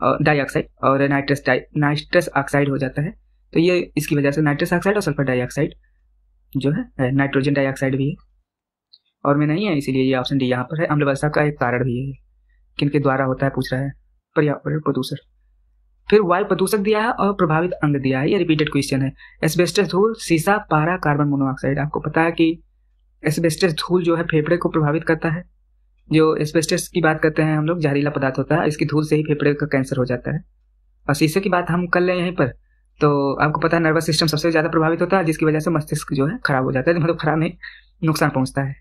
और डाइऑक्साइड और नाइट्रस डाई नाइट्रस ऑक्साइड हो जाता है। तो ये इसकी वजह से नाइट्रस ऑक्साइड और सल्फ़र डाइऑक्साइड जो है नाइट्रोजन डाइऑक्साइड भी है। और में नहीं है, इसीलिए ये ऑप्शन डी यहाँ पर है। अम्ल वर्षा का एक कारण भी है किनके द्वारा होता है, पूछ रहा है, पर्यावरण प्रदूषण। फिर वायु प्रदूषक दिया है और प्रभावित अंग दिया है। ये रिपीटेड क्वेश्चन है। एस्बेस्टस धूल, सीसा, पारा कार्बन मोनोऑक्साइड आपको पता है कि एस्बेस्टस धूल जो है, फेफड़े को प्रभावित करता है। जो एस्बेस्टस की बात करते हैं हम लोग, जहरीला पदार्थ होता है, इसकी धूल से ही फेफड़े का कैंसर हो जाता है। और शीशे की बात हम कर लें यहीं पर तो आपको पता है नर्वस सिस्टम सबसे ज़्यादा प्रभावित होता है, जिसकी वजह से मस्तिष्क जो है, खराब हो जाता है। मतलब खराब नहीं, नुकसान पहुँचता है।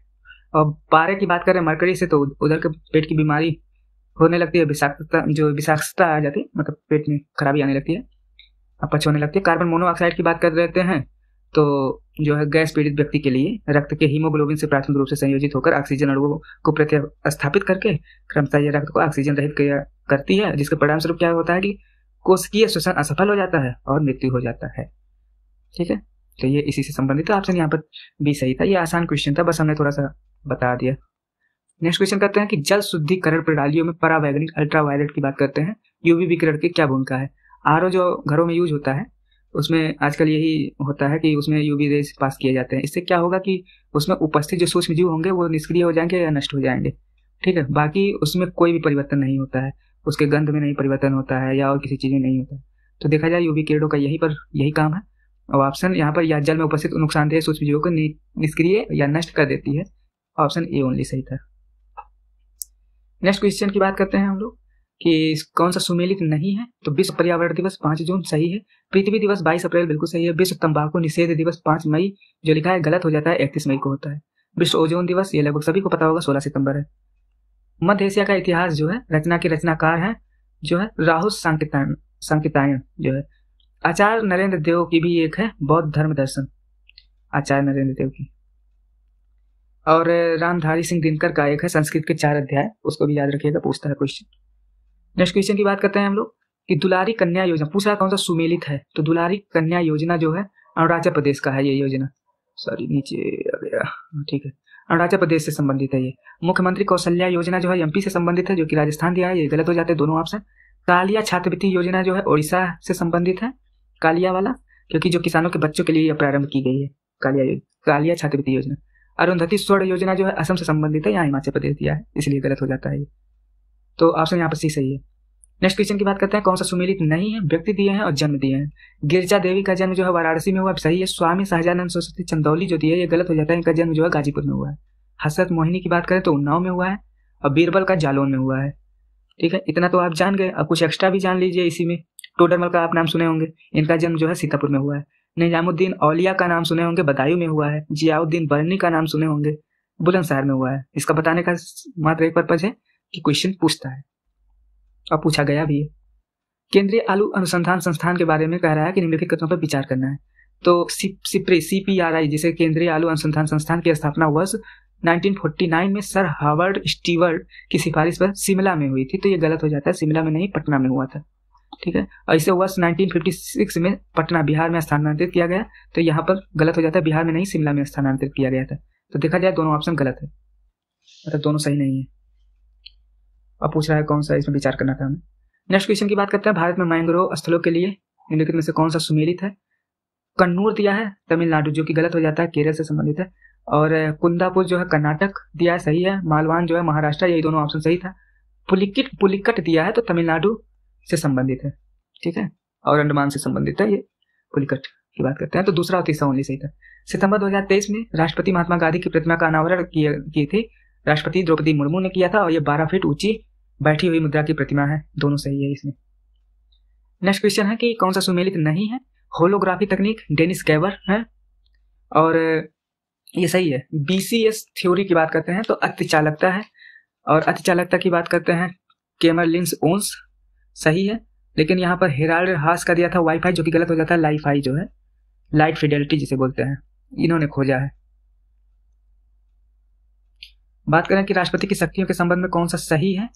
और पारे की बात करें मरकरी से तो उधर के पेट की बीमारी होने लगती है, विषाक्तता, जो विषाक्तता आ जाती है मतलब पेट में खराबी आने लगती है, अपच होने लगती है। कार्बन मोनोऑक्साइड की बात कर रहे हैं तो जो है गैस पीड़ित व्यक्ति के लिए रक्त के हीमोग्लोबिन से प्राथमिक रूप से संयोजित होकर ऑक्सीजन अणुओं को प्रतिस्थापित करके क्रमशः यह रक्त को ऑक्सीजन रहित करती है, जिसके परिणाम स्वरूप क्या होता है कि कोशिकीय श्वसन असफल हो जाता है और मृत्यु हो जाता है। ठीक है? तो ये इसी से संबंधित ऑप्शन यहाँ पर भी सही था, ये आसान क्वेश्चन था, बस हमने थोड़ा सा बता दिया। नेक्स्ट क्वेश्चन करते हैं कि जल शुद्धिकरण प्रणालियों में परावैगनिक अल्ट्रावायलेट की बात करते हैं। यूवी विकिरण की क्या भूमिका है? आर जो घरों में यूज़ होता है, उसमें आजकल यही होता है कि उसमें यूवी रेज पास किए जाते हैं। इससे क्या होगा कि उसमें उपस्थित जो सूक्ष्म जीव होंगे, वो निष्क्रिय हो जाएँगे या नष्ट हो जाएँगे। ठीक है? बाकी उसमें कोई भी परिवर्तन नहीं होता है। उसके गंध में नहीं परिवर्तन होता है या और किसी चीज़ में नहीं होता है। तो देखा जाए यूवी किरणों का यही पर यही काम है। और ऑप्शन यहाँ पर या जल में उपस्थित नुकसानदेह सूक्ष्म जीवों को निष्क्रिय या नष्ट कर देती है। ऑप्शन ए ओनली सही था। नेक्स्ट क्वेश्चन की बात करते हैं हम लोग कि कौन सा सुमेलित नहीं है? तो विश्व पर्यावरण दिवस पाँच जून सही है। पृथ्वी दिवस बाईस अप्रैल बिल्कुल सही है। विश्व तंबाकू निषेध दिवस पाँच मई, जो लिखा है गलत हो जाता है, इकतीस मई को होता है। विश्व ओजोन दिवस, ये लगभग सभी को पता होगा, सोलह सितंबर है। मध्य एशिया का इतिहास जो है, रचना के रचनाकार है, जो है राहुल सांकितायन सांकितायन जो है। आचार्य नरेंद्र देव की भी एक है, बौद्ध धर्म दर्शन। आचार्य नरेंद्र देव की। और रामधारी सिंह दिनकर का एक है संस्कृत के चार अध्याय उसको भी याद रखिएगा पूछता है क्वेश्चन नेक्स्ट क्वेश्चन की बात करते हैं हम लोग कि दुलारी कन्या योजना पूछा कौन सा सुमेलित है? तो दुलारी कन्या योजना जो है अरुणाचल प्रदेश का है ये योजना। सॉरी नीचे आ गया। हाँ, ठीक है। अरुणाचल प्रदेश से संबंधित है ये। मुख्यमंत्री कौशल्या योजना जो है एमपी से संबंधित है जो कि राजस्थान दिया है ये गलत हो जाते हैं दोनों ऑप्शन कालिया छात्रवृत्ति योजना जो है ओडिशा से संबंधित है कालिया वाला क्योंकि जो किसानों के बच्चों के लिए प्रारंभ की गई है कालिया कालिया छात्रवृत्ति योजना। अरुंधति स्वर्ण योजना जो है असम से संबंधित है, यहाँ हिमाचल प्रदेश दिया है, इसलिए गलत हो जाता है तो ऑप्शन यहाँ पर सी सही है। नेक्स्ट क्वेश्चन की बात करते हैं, कौन सा सुमेलित नहीं है, व्यक्ति दिए हैं और जन्म दिए हैं? गिरजा देवी का जन्म जो है वाराणसी में हुआ सही है, स्वामी शाहजानंद सरस्वती चंदौली जो दिए, ये गलत हो जाता है, इनका जन्म जो है गाजीपुर में हुआ है। हसरत मोहिनी की बात करें तो उन्नाव में हुआ है, और बीरबल का जालौन में हुआ है। ठीक है, इतना तो आप जान गए, अब कुछ एक्स्ट्रा भी जान लीजिए इसी में। टोडरमल का आप नाम सुने होंगे, इनका जन्म जो है सीतापुर में हुआ है। निजामुद्दीन औलिया का नाम सुने होंगे, बदायूं में हुआ है। जियाउद्दीन बर्नी का नाम सुने होंगे, बुलंदशहर में हुआ है। इसका बताने का मात्र एक पर्पज है कि क्वेश्चन पूछता है। और पूछा गया भी है। केंद्रीय आलू अनुसंधान संस्थान के बारे में कह रहा है कि निम्नलिखित कथनों पर विचार करना है। तो सिप्रे सी पी आर आई जिसे केंद्रीय आलू अनुसंधान संस्थान की स्थापना वर्ष 1949 में सर हार्वर्ड स्टीवर्ड की सिफारिश पर शिमला में हुई थी। तो ये गलत हो जाता है, शिमला में नहीं, पटना में हुआ था। ठीक है? और इसे वर्ष 1956 में पटना, बिहार में स्थानांतरित किया गया। तो यहाँ पर गलत हो जाता है, बिहार में नहीं, शिमला में स्थानांतरित किया गया था। तो देखा जाए, दोनों ऑप्शन गलत है। मतलब दोनों सही नहीं है। अब पूछ रहा है, कौन सा इसमें विचार करना था हमें? नेक्स्ट क्वेश्चन की बात करते हैं। भारत में मैंग्रोव स्थलों के लिए निम्नलिखित में से कौन सा सुमेलित है? कन्नूर दिया है, तमिलनाडु, जो कि गलत हो जाता है, केरल से संबंधित है। और कुंदापुर जो है, कर्नाटक दिया है, सही है। मालवान जो है, महाराष्ट्र यही दोनों ऑप्शन सही था। पुलिकिट, पुलिकट दिया है तो तमिलनाडु से संबंधित है। ठीक है? और अंडमान से संबंधित है ये। पुलिकट की बात करते हैं। तो दूसरा और तीसरा ओनली सही था। सितंबर 2023 में राष्ट्रपति महात्मा गांधी की प्रतिमा का अनावरण की थी। राष्ट्रपति द्रौपदी मुर्मू ने किया था और ये बारह फीट ऊँची बैठी हुई मुद्रा की प्रतिमा है। दोनों सही है इसमें। नेक्स्ट क्वेश्चन है कि कौन सा सुमेलित नहीं है? होलोग्राफी तकनीक डेनिस कैवर है। और ये सही है। बीसीएस थ्योरी की बात करते हैं तो अतिचालकता है। और अतिचालकता की बात करते हैं केमर लिंस ओन्स। सही है। लेकिन यहाँ पर हेराल्ड हास का दिया था वाईफाई, जो कि गलत हो जाता है, लाईफाई जो है, लाइट फिडेलिटी जिसे बोलते हैं, इन्होंने खोजा है। बात करें कि राष्ट्रपति की शक्तियों के संबंध में कौन सा सही है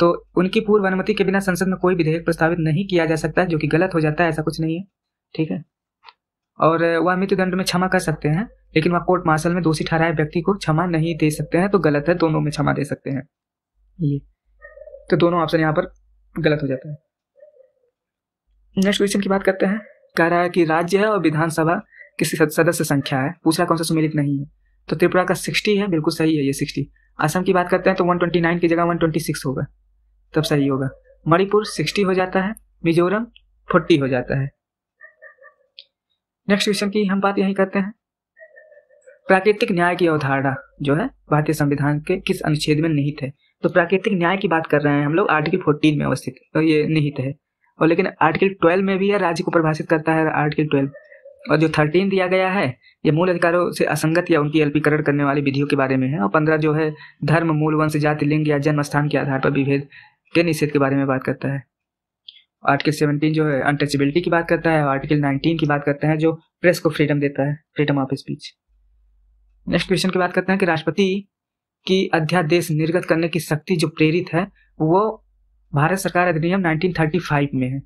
तो उनकी पूर्व अनुमति के बिना संसद में कोई विधेयक प्रस्तावित नहीं किया जा सकता, जो कि गलत हो जाता है, ऐसा कुछ नहीं है। ठीक है? और वह मृत्युदंड में क्षमा कर सकते हैं, लेकिन वह कोर्ट मार्शल में दोषी ठहराए व्यक्ति को क्षमा नहीं दे सकते हैं तो गलत है, दोनों में क्षमा दे सकते हैं। ये। तो दोनों ऑप्शन यहाँ पर गलत हो जाता है। नेक्स्ट क्वेश्चन की बात करते हैं। कह रहा है कि राज्य है और विधानसभा किसी सदस्य संख्या है। पूछा कौन सा सुमेलित नहीं है। तो त्रिपुरा का सिक्सटी है, बिल्कुल सही है ये सिक्सटी असम की बात करते हैं तो वन ट्वेंटी नाइन की जगह वन ट्वेंटी सिक्स होगा। तब सही होगा। मणिपुर सिक्सटी हो जाता है, मिजोरम फोर्टी हो जाता है। नेक्स्ट क्वेश्चन की हम बात यही करते हैं। प्राकृतिक न्याय की अवधारणा जो है, भारतीय संविधान के किस अनुच्छेद में निहित है? तो प्राकृतिक न्याय की बात कर रहे हैं हम लोग आर्टिकल फोर्टीन में अवस्थित तो ये निहित है। और लेकिन आर्टिकल ट्वेल्व में भी है राज्य को परिभाषित करता है आर्टिकल ट्वेल्व और जो थर्टीन दिया गया है, ये मूल अधिकारों से असंगत या उनकी अल्पीकरण करने वाली विधियों के बारे में है। और पंद्रह जो है, धर्म, मूल, वंश, जाति, लिंग या जन्म, स्थान के आधार पर विभेद के निषेध के बारे में बात करता है। आर्टिकल सेवनटीन जो है अनटचेबिलिटी की बात करता है। और आर्टिकल नाइनटीन की बात करता है, जो प्रेस को फ्रीडम देता है freedom of speech next question की बात करते हैं कि राष्ट्रपति की अध्यादेश निर्गत करने की शक्ति जो प्रेरित है, वो भारत सरकार अधिनियम 1935 में है।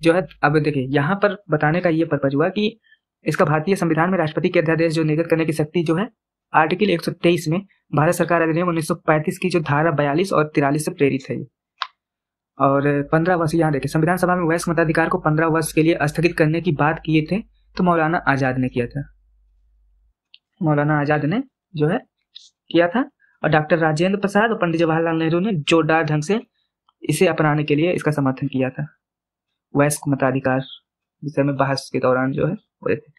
जो है, अब देखिए, यहाँ पर बताने का ये पर्पज हुआ कि इसका भारतीय संविधान में राष्ट्रपति के अध्यादेश जो निर्गत करने की शक्ति जो है, आर्टिकल 123 में भारत सरकार अधिनियम 1935 की जो धारा 42 और तिरालीस से प्रेरित है। और पंद्रह वर्ष, यहाँ देखिए, संविधान सभा में वयस्क मताधिकार को पंद्रह वर्ष के लिए स्थगित करने की बात किए थे तो मौलाना आज़ाद ने किया था। मौलाना आज़ाद ने जो है, किया था। और डॉक्टर राजेंद्र प्रसाद और पंडित जवाहरलाल नेहरू ने जोरदार ढंग से इसे अपनाने के लिए इसका समर्थन किया था। वयस्क मताधिकार विषय में बहस के दौरान जो है थे।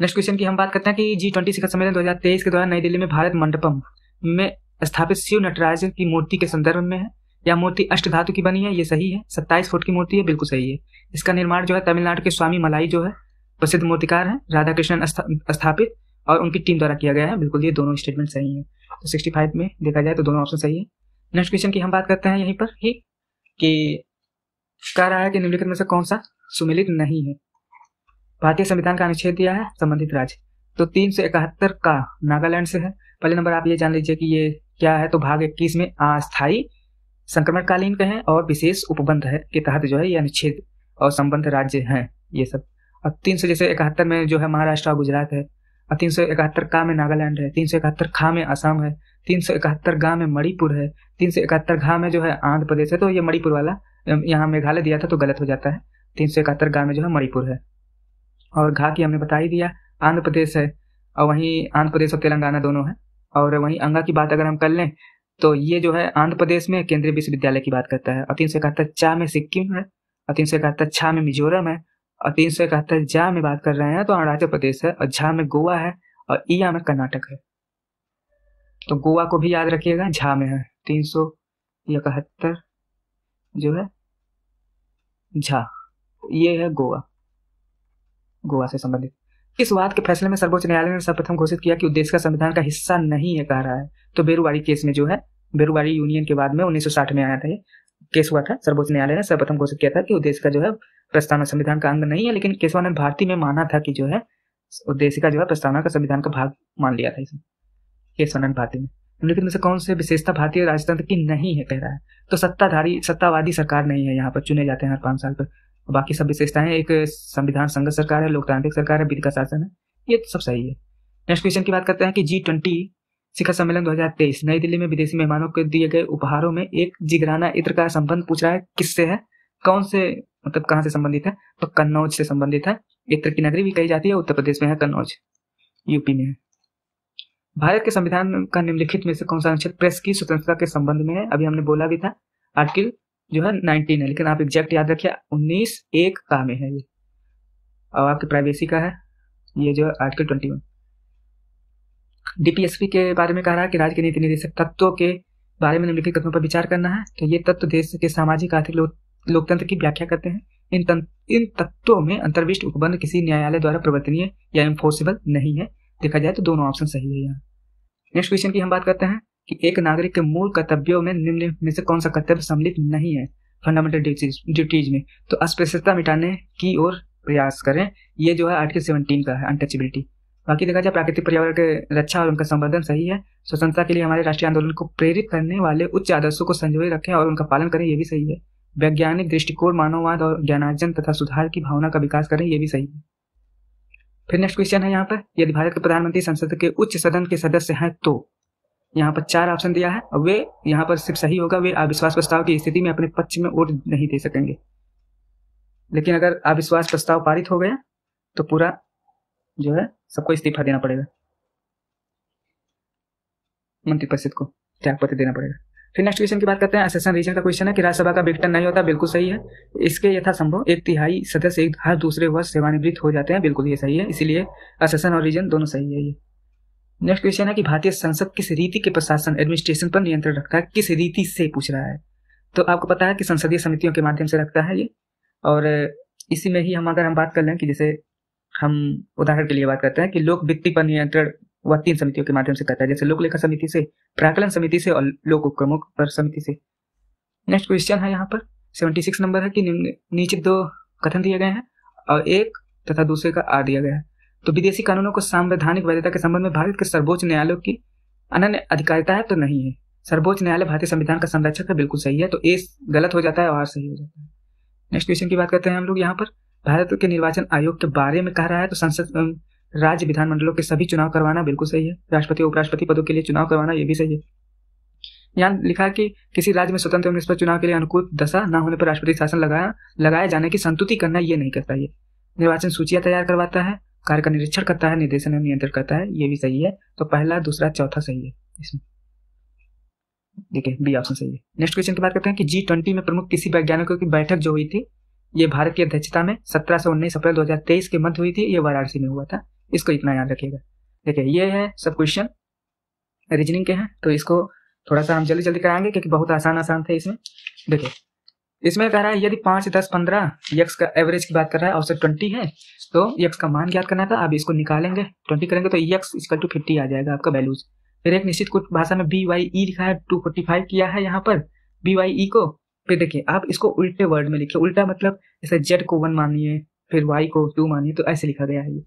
नेक्स्ट क्वेश्चन की हम बात करते हैं कि जी ट्वेंटी शिखर सम्मेलन 2023 के दौरान नई दिल्ली में भारत मंडपम में स्थापित शिव नटराज की मूर्ति के संदर्भ में है। यह मूर्ति अष्ट धातु की बनी है, ये सही है। सत्ताईस फुट की मूर्ति है, बिल्कुल सही है। इसका निर्माण जो है तमिलनाडु के स्वामी मलाई जो है, प्रसिद्ध मूर्तिकार है। राधा कृष्णन स्थापित और उनकी टीम द्वारा किया गया है। बिल्कुल, ये दोनों स्टेटमेंट सही है। तो सिक्सटी फाइव में देखा जाए तो दोनों ऑप्शन सही है। नेक्स्ट क्वेश्चन की हम बात करते हैं यहीं पर ही कि कह रहा है कि निम्नलिखित में से कौन सा सुमिलित नहीं है? भारतीय संविधान का अनुच्छेद दिया है, संबंधित राज्य। तो तीन सौ इकहत्तर का नागालैंड से है। पहले नंबर आप ये जान लीजिए कि ये क्या है तो भाग इक्कीस में अस्थायी संक्रमणकालीन कहें और विशेष उपबंध है के तहत जो है ये अनुच्छेद और संबंध राज्य हैं, ये सब। और तीन सौ जैसे इकहत्तर में जो है महाराष्ट्र और गुजरात है तीन सौ इकहत्तर का में नागालैंड है, तीन सौ इकहत्तर खा में असम है, तीन सौ इकहत्तर गा में मणिपुर है, तीन सौ इकहत्तर घा में जो है आंध्र प्रदेश है तो ये मणिपुर वाला यहाँ मेघालय दिया था तो गलत हो जाता है। तीन सौ इकहत्तर गा में जो है मणिपुर है। और घा की हमने बता ही दिया, आंध्र प्रदेश है, और वहीं आंध्र प्रदेश और तेलंगाना दोनों है। और वहीं अंगा की बात अगर हम कर लें तो ये जो है आंध्र प्रदेश में केंद्रीय विश्वविद्यालय की बात करता है, और तीन सौ इकहत्तर चा में सिक्किम है, और तीन सौ इकहत्तर छा में मिजोरम है और तीन सौ इकहत्तर जा में बात कर रहे हैं तो अरुणाचल प्रदेश है और झा में गोवा है और ईया में कर्नाटक है। तो गोवा को भी याद रखिएगा, झा में है। तीन सौ इकहत्तर जो है, झा, ये है गोवा। गोवा से संबंधित। इस वाद के फैसले में सर्वोच्च न्यायालय ने सर्वप्रथम घोषित किया कि उद्देश्य का संविधान का हिस्सा नहीं है, कह रहा है। तो बेरुवाड़ी केस में जो है बेरुवाड़ी यूनियन के बाद में 1960 में आया था केस हुआ था, सर्वोच्च न्यायालय ने सर्वप्रथम घोषित किया था कि उद्देश्य का जो है प्रस्तावना संविधान का अंग नहीं है, लेकिन केशवानंद भारती में माना था कि जो है उद्देश्य का जो है प्रस्तावना का संविधान का भाग मान लिया था इसमें केशवानंद भारती ने निम्नलिखित में कौन से विशेषता भारतीय राजतंत्र की नहीं है कह रहा है तो सत्ताधारी, सत्तावादी सरकार नहीं है, यहाँ पर चुने जाते हैं हर पाँच साल पर। बाकी सब विशेषताएँ, एक संविधान संघ सरकार है, लोकतांत्रिक सरकार है, विधि का शासन है, ये तो सब सही है। नेक्स्ट क्वेश्चन की बात करते हैं कि जी ट्वेंटी शिखर सम्मेलन 2023 नई दिल्ली में विदेशी मेहमानों को दिए गए उपहारों में एक जिगराना इत्र का संबंध पूछ रहा है। किससे है? कौन से मतलब कहाँ से संबंधित है? तो कन्नौज से संबंधित है। इत्र की नगरी भी कही जाती है, उत्तर प्रदेश में है कन्नौज, यूपी में है। भारत के संविधान का निम्नलिखित में से कौन सा अनुच्छेद प्रेस की स्वतंत्रता के संबंध में है? अभी हमने बोला भी था, आर्टिकल जो है नाइनटीन है, लेकिन आप एग्जैक्ट याद रखिए, उन्नीस एक का में है ये। और आपकी प्राइवेसी का है, ये जो है आर्टिकल ट्वेंटी वन। डीपीएसपी के बारे में कह रहा है कि राज्य के नीति निर्देशक तत्वों के बारे में निम्नलिखित तत्वों पर विचार करना है। तो ये तत्व देश के सामाजिक, आर्थिक लोकतंत्र की व्याख्या करते हैं। इन इन तत्वों में अंतर्विष्ट उपबंध किसी न्यायालय द्वारा प्रवर्तनीय या इन्फोर्सिबल नहीं है। देखा जाए तो दोनों ऑप्शन सही है यहाँ। नेक्स्ट क्वेश्चन की हम बात करते हैं कि एक नागरिक के मूल कर्तव्यों में निम्न, में से कौन सा कर्तव्य सम्मिलित नहीं है? फंडामेंटल ड्यूटीज़ में। तो अस्पृश्यता मिटाने की ओर प्रयास करें। ये जो है आर्टिकल सेवनटीन का है अनटचेबिलिटी बाकी देखा जाए, प्राकृतिक पर्यावरण के रक्षा और उनका संवर्धन सही है। स्वतंत्रता के लिए हमारे राष्ट्रीय आंदोलन को प्रेरित करने वाले उच्च आदर्शों को संजोए रखें और उनका पालन करें, ये भी सही है। वैज्ञानिक दृष्टिकोण, मानववाद और ज्ञानार्जन तथा सुधार की भावना का विकास करें, ये भी सही है। फिर नेक्स्ट क्वेश्चन है यहाँ पर। यदि भारत के प्रधानमंत्री संसद के उच्च सदन के सदस्य हैं तो यहाँ पर चार ऑप्शन दिया है। वे यहाँ पर सिर्फ़ सही होगा, वे अविश्वास प्रस्ताव की स्थिति में अपने पक्ष में वोट नहीं दे सकेंगे। लेकिन अगर अविश्वास प्रस्ताव पारित हो गया तो पूरा जो है, सबको इस्तीफा देना पड़ेगा। मंत्रिपरिषद को त्यागपत्र देना पड़ेगा। फिर नेक्स्ट क्वेश्चन की बात करते हैं। असेसन रीजन का क्वेश्चन है कि राज्यसभा का विघटन नहीं होता, बिल्कुल सही है। इसके यथासंभव एक तिहाई सदस्य एक हर दूसरे वर्ष सेवानिवृत्त हो जाते हैं, बिल्कुल ये सही है। इसीलिए असेसन और रीजन दोनों सही है ये। नेक्स्ट क्वेश्चन है कि भारतीय संसद किस रीति के प्रशासन एडमिनिस्ट्रेशन पर नियंत्रण रखता है, किस रीति से पूछ रहा है? तो आपको पता है कि संसदीय समितियों के माध्यम से रखता है ये। और इसी में ही हम अगर हम बात कर लें कि जैसे हम उदाहरण के लिए बात करते हैं कि लोक वित्तीय पर नियंत्रण वह तीन समितियों के माध्यम से करता है, जैसे लोक लेखा समिति से, प्राकलन समिति से और लोक उपक्रमों पर समिति से। नेक्स्ट क्वेश्चन है यहाँ पर। सेवेंटी सिक्स नंबर है कि नीचे दो कथन दिए गए हैं और एक तथा दूसरे का आ दिया गया है। तो विदेशी कानूनों को संवैधानिक वैधता के संबंध में भारत के सर्वोच्च न्यायालय की अनन्य अधिकारिता है तो नहीं है। सर्वोच्च न्यायालय भारतीय संविधान का संरक्षक है, बिल्कुल सही है तो ए गलत हो जाता है और सही हो जाता है। नेक्स्ट क्वेश्चन की बात करते हैं हम लोग यहाँ पर। भारत के निर्वाचन आयोग के बारे में कह रहा है तो संसद राज्य विधानमंडलों के सभी चुनाव करवाना बिल्कुल सही है। राष्ट्रपति, उपराष्ट्रपति पदों के लिए चुनाव करवाना ये भी सही है। यहाँ लिखा कि किसी राज्य में स्वतंत्र निष्पक्ष चुनाव के लिए अनुकूल दशा न होने पर राष्ट्रपति शासन लगाया, लगाए जाने की संतुति करना ये नहीं करता ये। निर्वाचन सूचियाँ तैयार करवाता है कार्य का निरीक्षण करता है, निर्देशन एवं नियंत्रण करता है, ये भी सही है। तो पहला, दूसरा, चौथा सही है इसमें। देखिए बी ऑप्शन सही है। नेक्स्ट क्वेश्चन की बात करते हैं कि जी ट्वेंटी में प्रमुख किसी वैज्ञानिकों की बैठक जो हुई थी ये भारत की अध्यक्षता में सत्रह से उन्नीस अप्रैल 2023 के मध्य हुई थी, ये वाराणसी में हुआ था। इसको इतना याद रखिएगा। देखिए, ये है सब क्वेश्चन रीजनिंग के हैं तो इसको थोड़ा सा हम जल्दी जल्दी कराएँगे, क्योंकि बहुत आसान आसान थे इसमें। देखिए, इसमें कह रहा है, यदि पाँच, दस, पंद्रह यक्स का एवरेज की बात कर रहा है औसत ट्वेंटी है तो यक्स का मान ज्ञात करना था, अब इसको निकालेंगे, ट्वेंटी करेंगे तो यक्स इक्वल टू फिफ्टी आ जाएगा आपका वैल्यूज़ फिर एक निश्चित कुछ भाषा में बी वाई ई लिखा है टू फोर्टी फाइव किया है यहाँ पर बी वाई ई को फिर देखिए, आप इसको उल्टे वर्ड में लिखिए। उल्टा मतलब जैसे जेड को वन मानिए, फिर वाई को टू मानिए तो ऐसे लिखा गया है ये।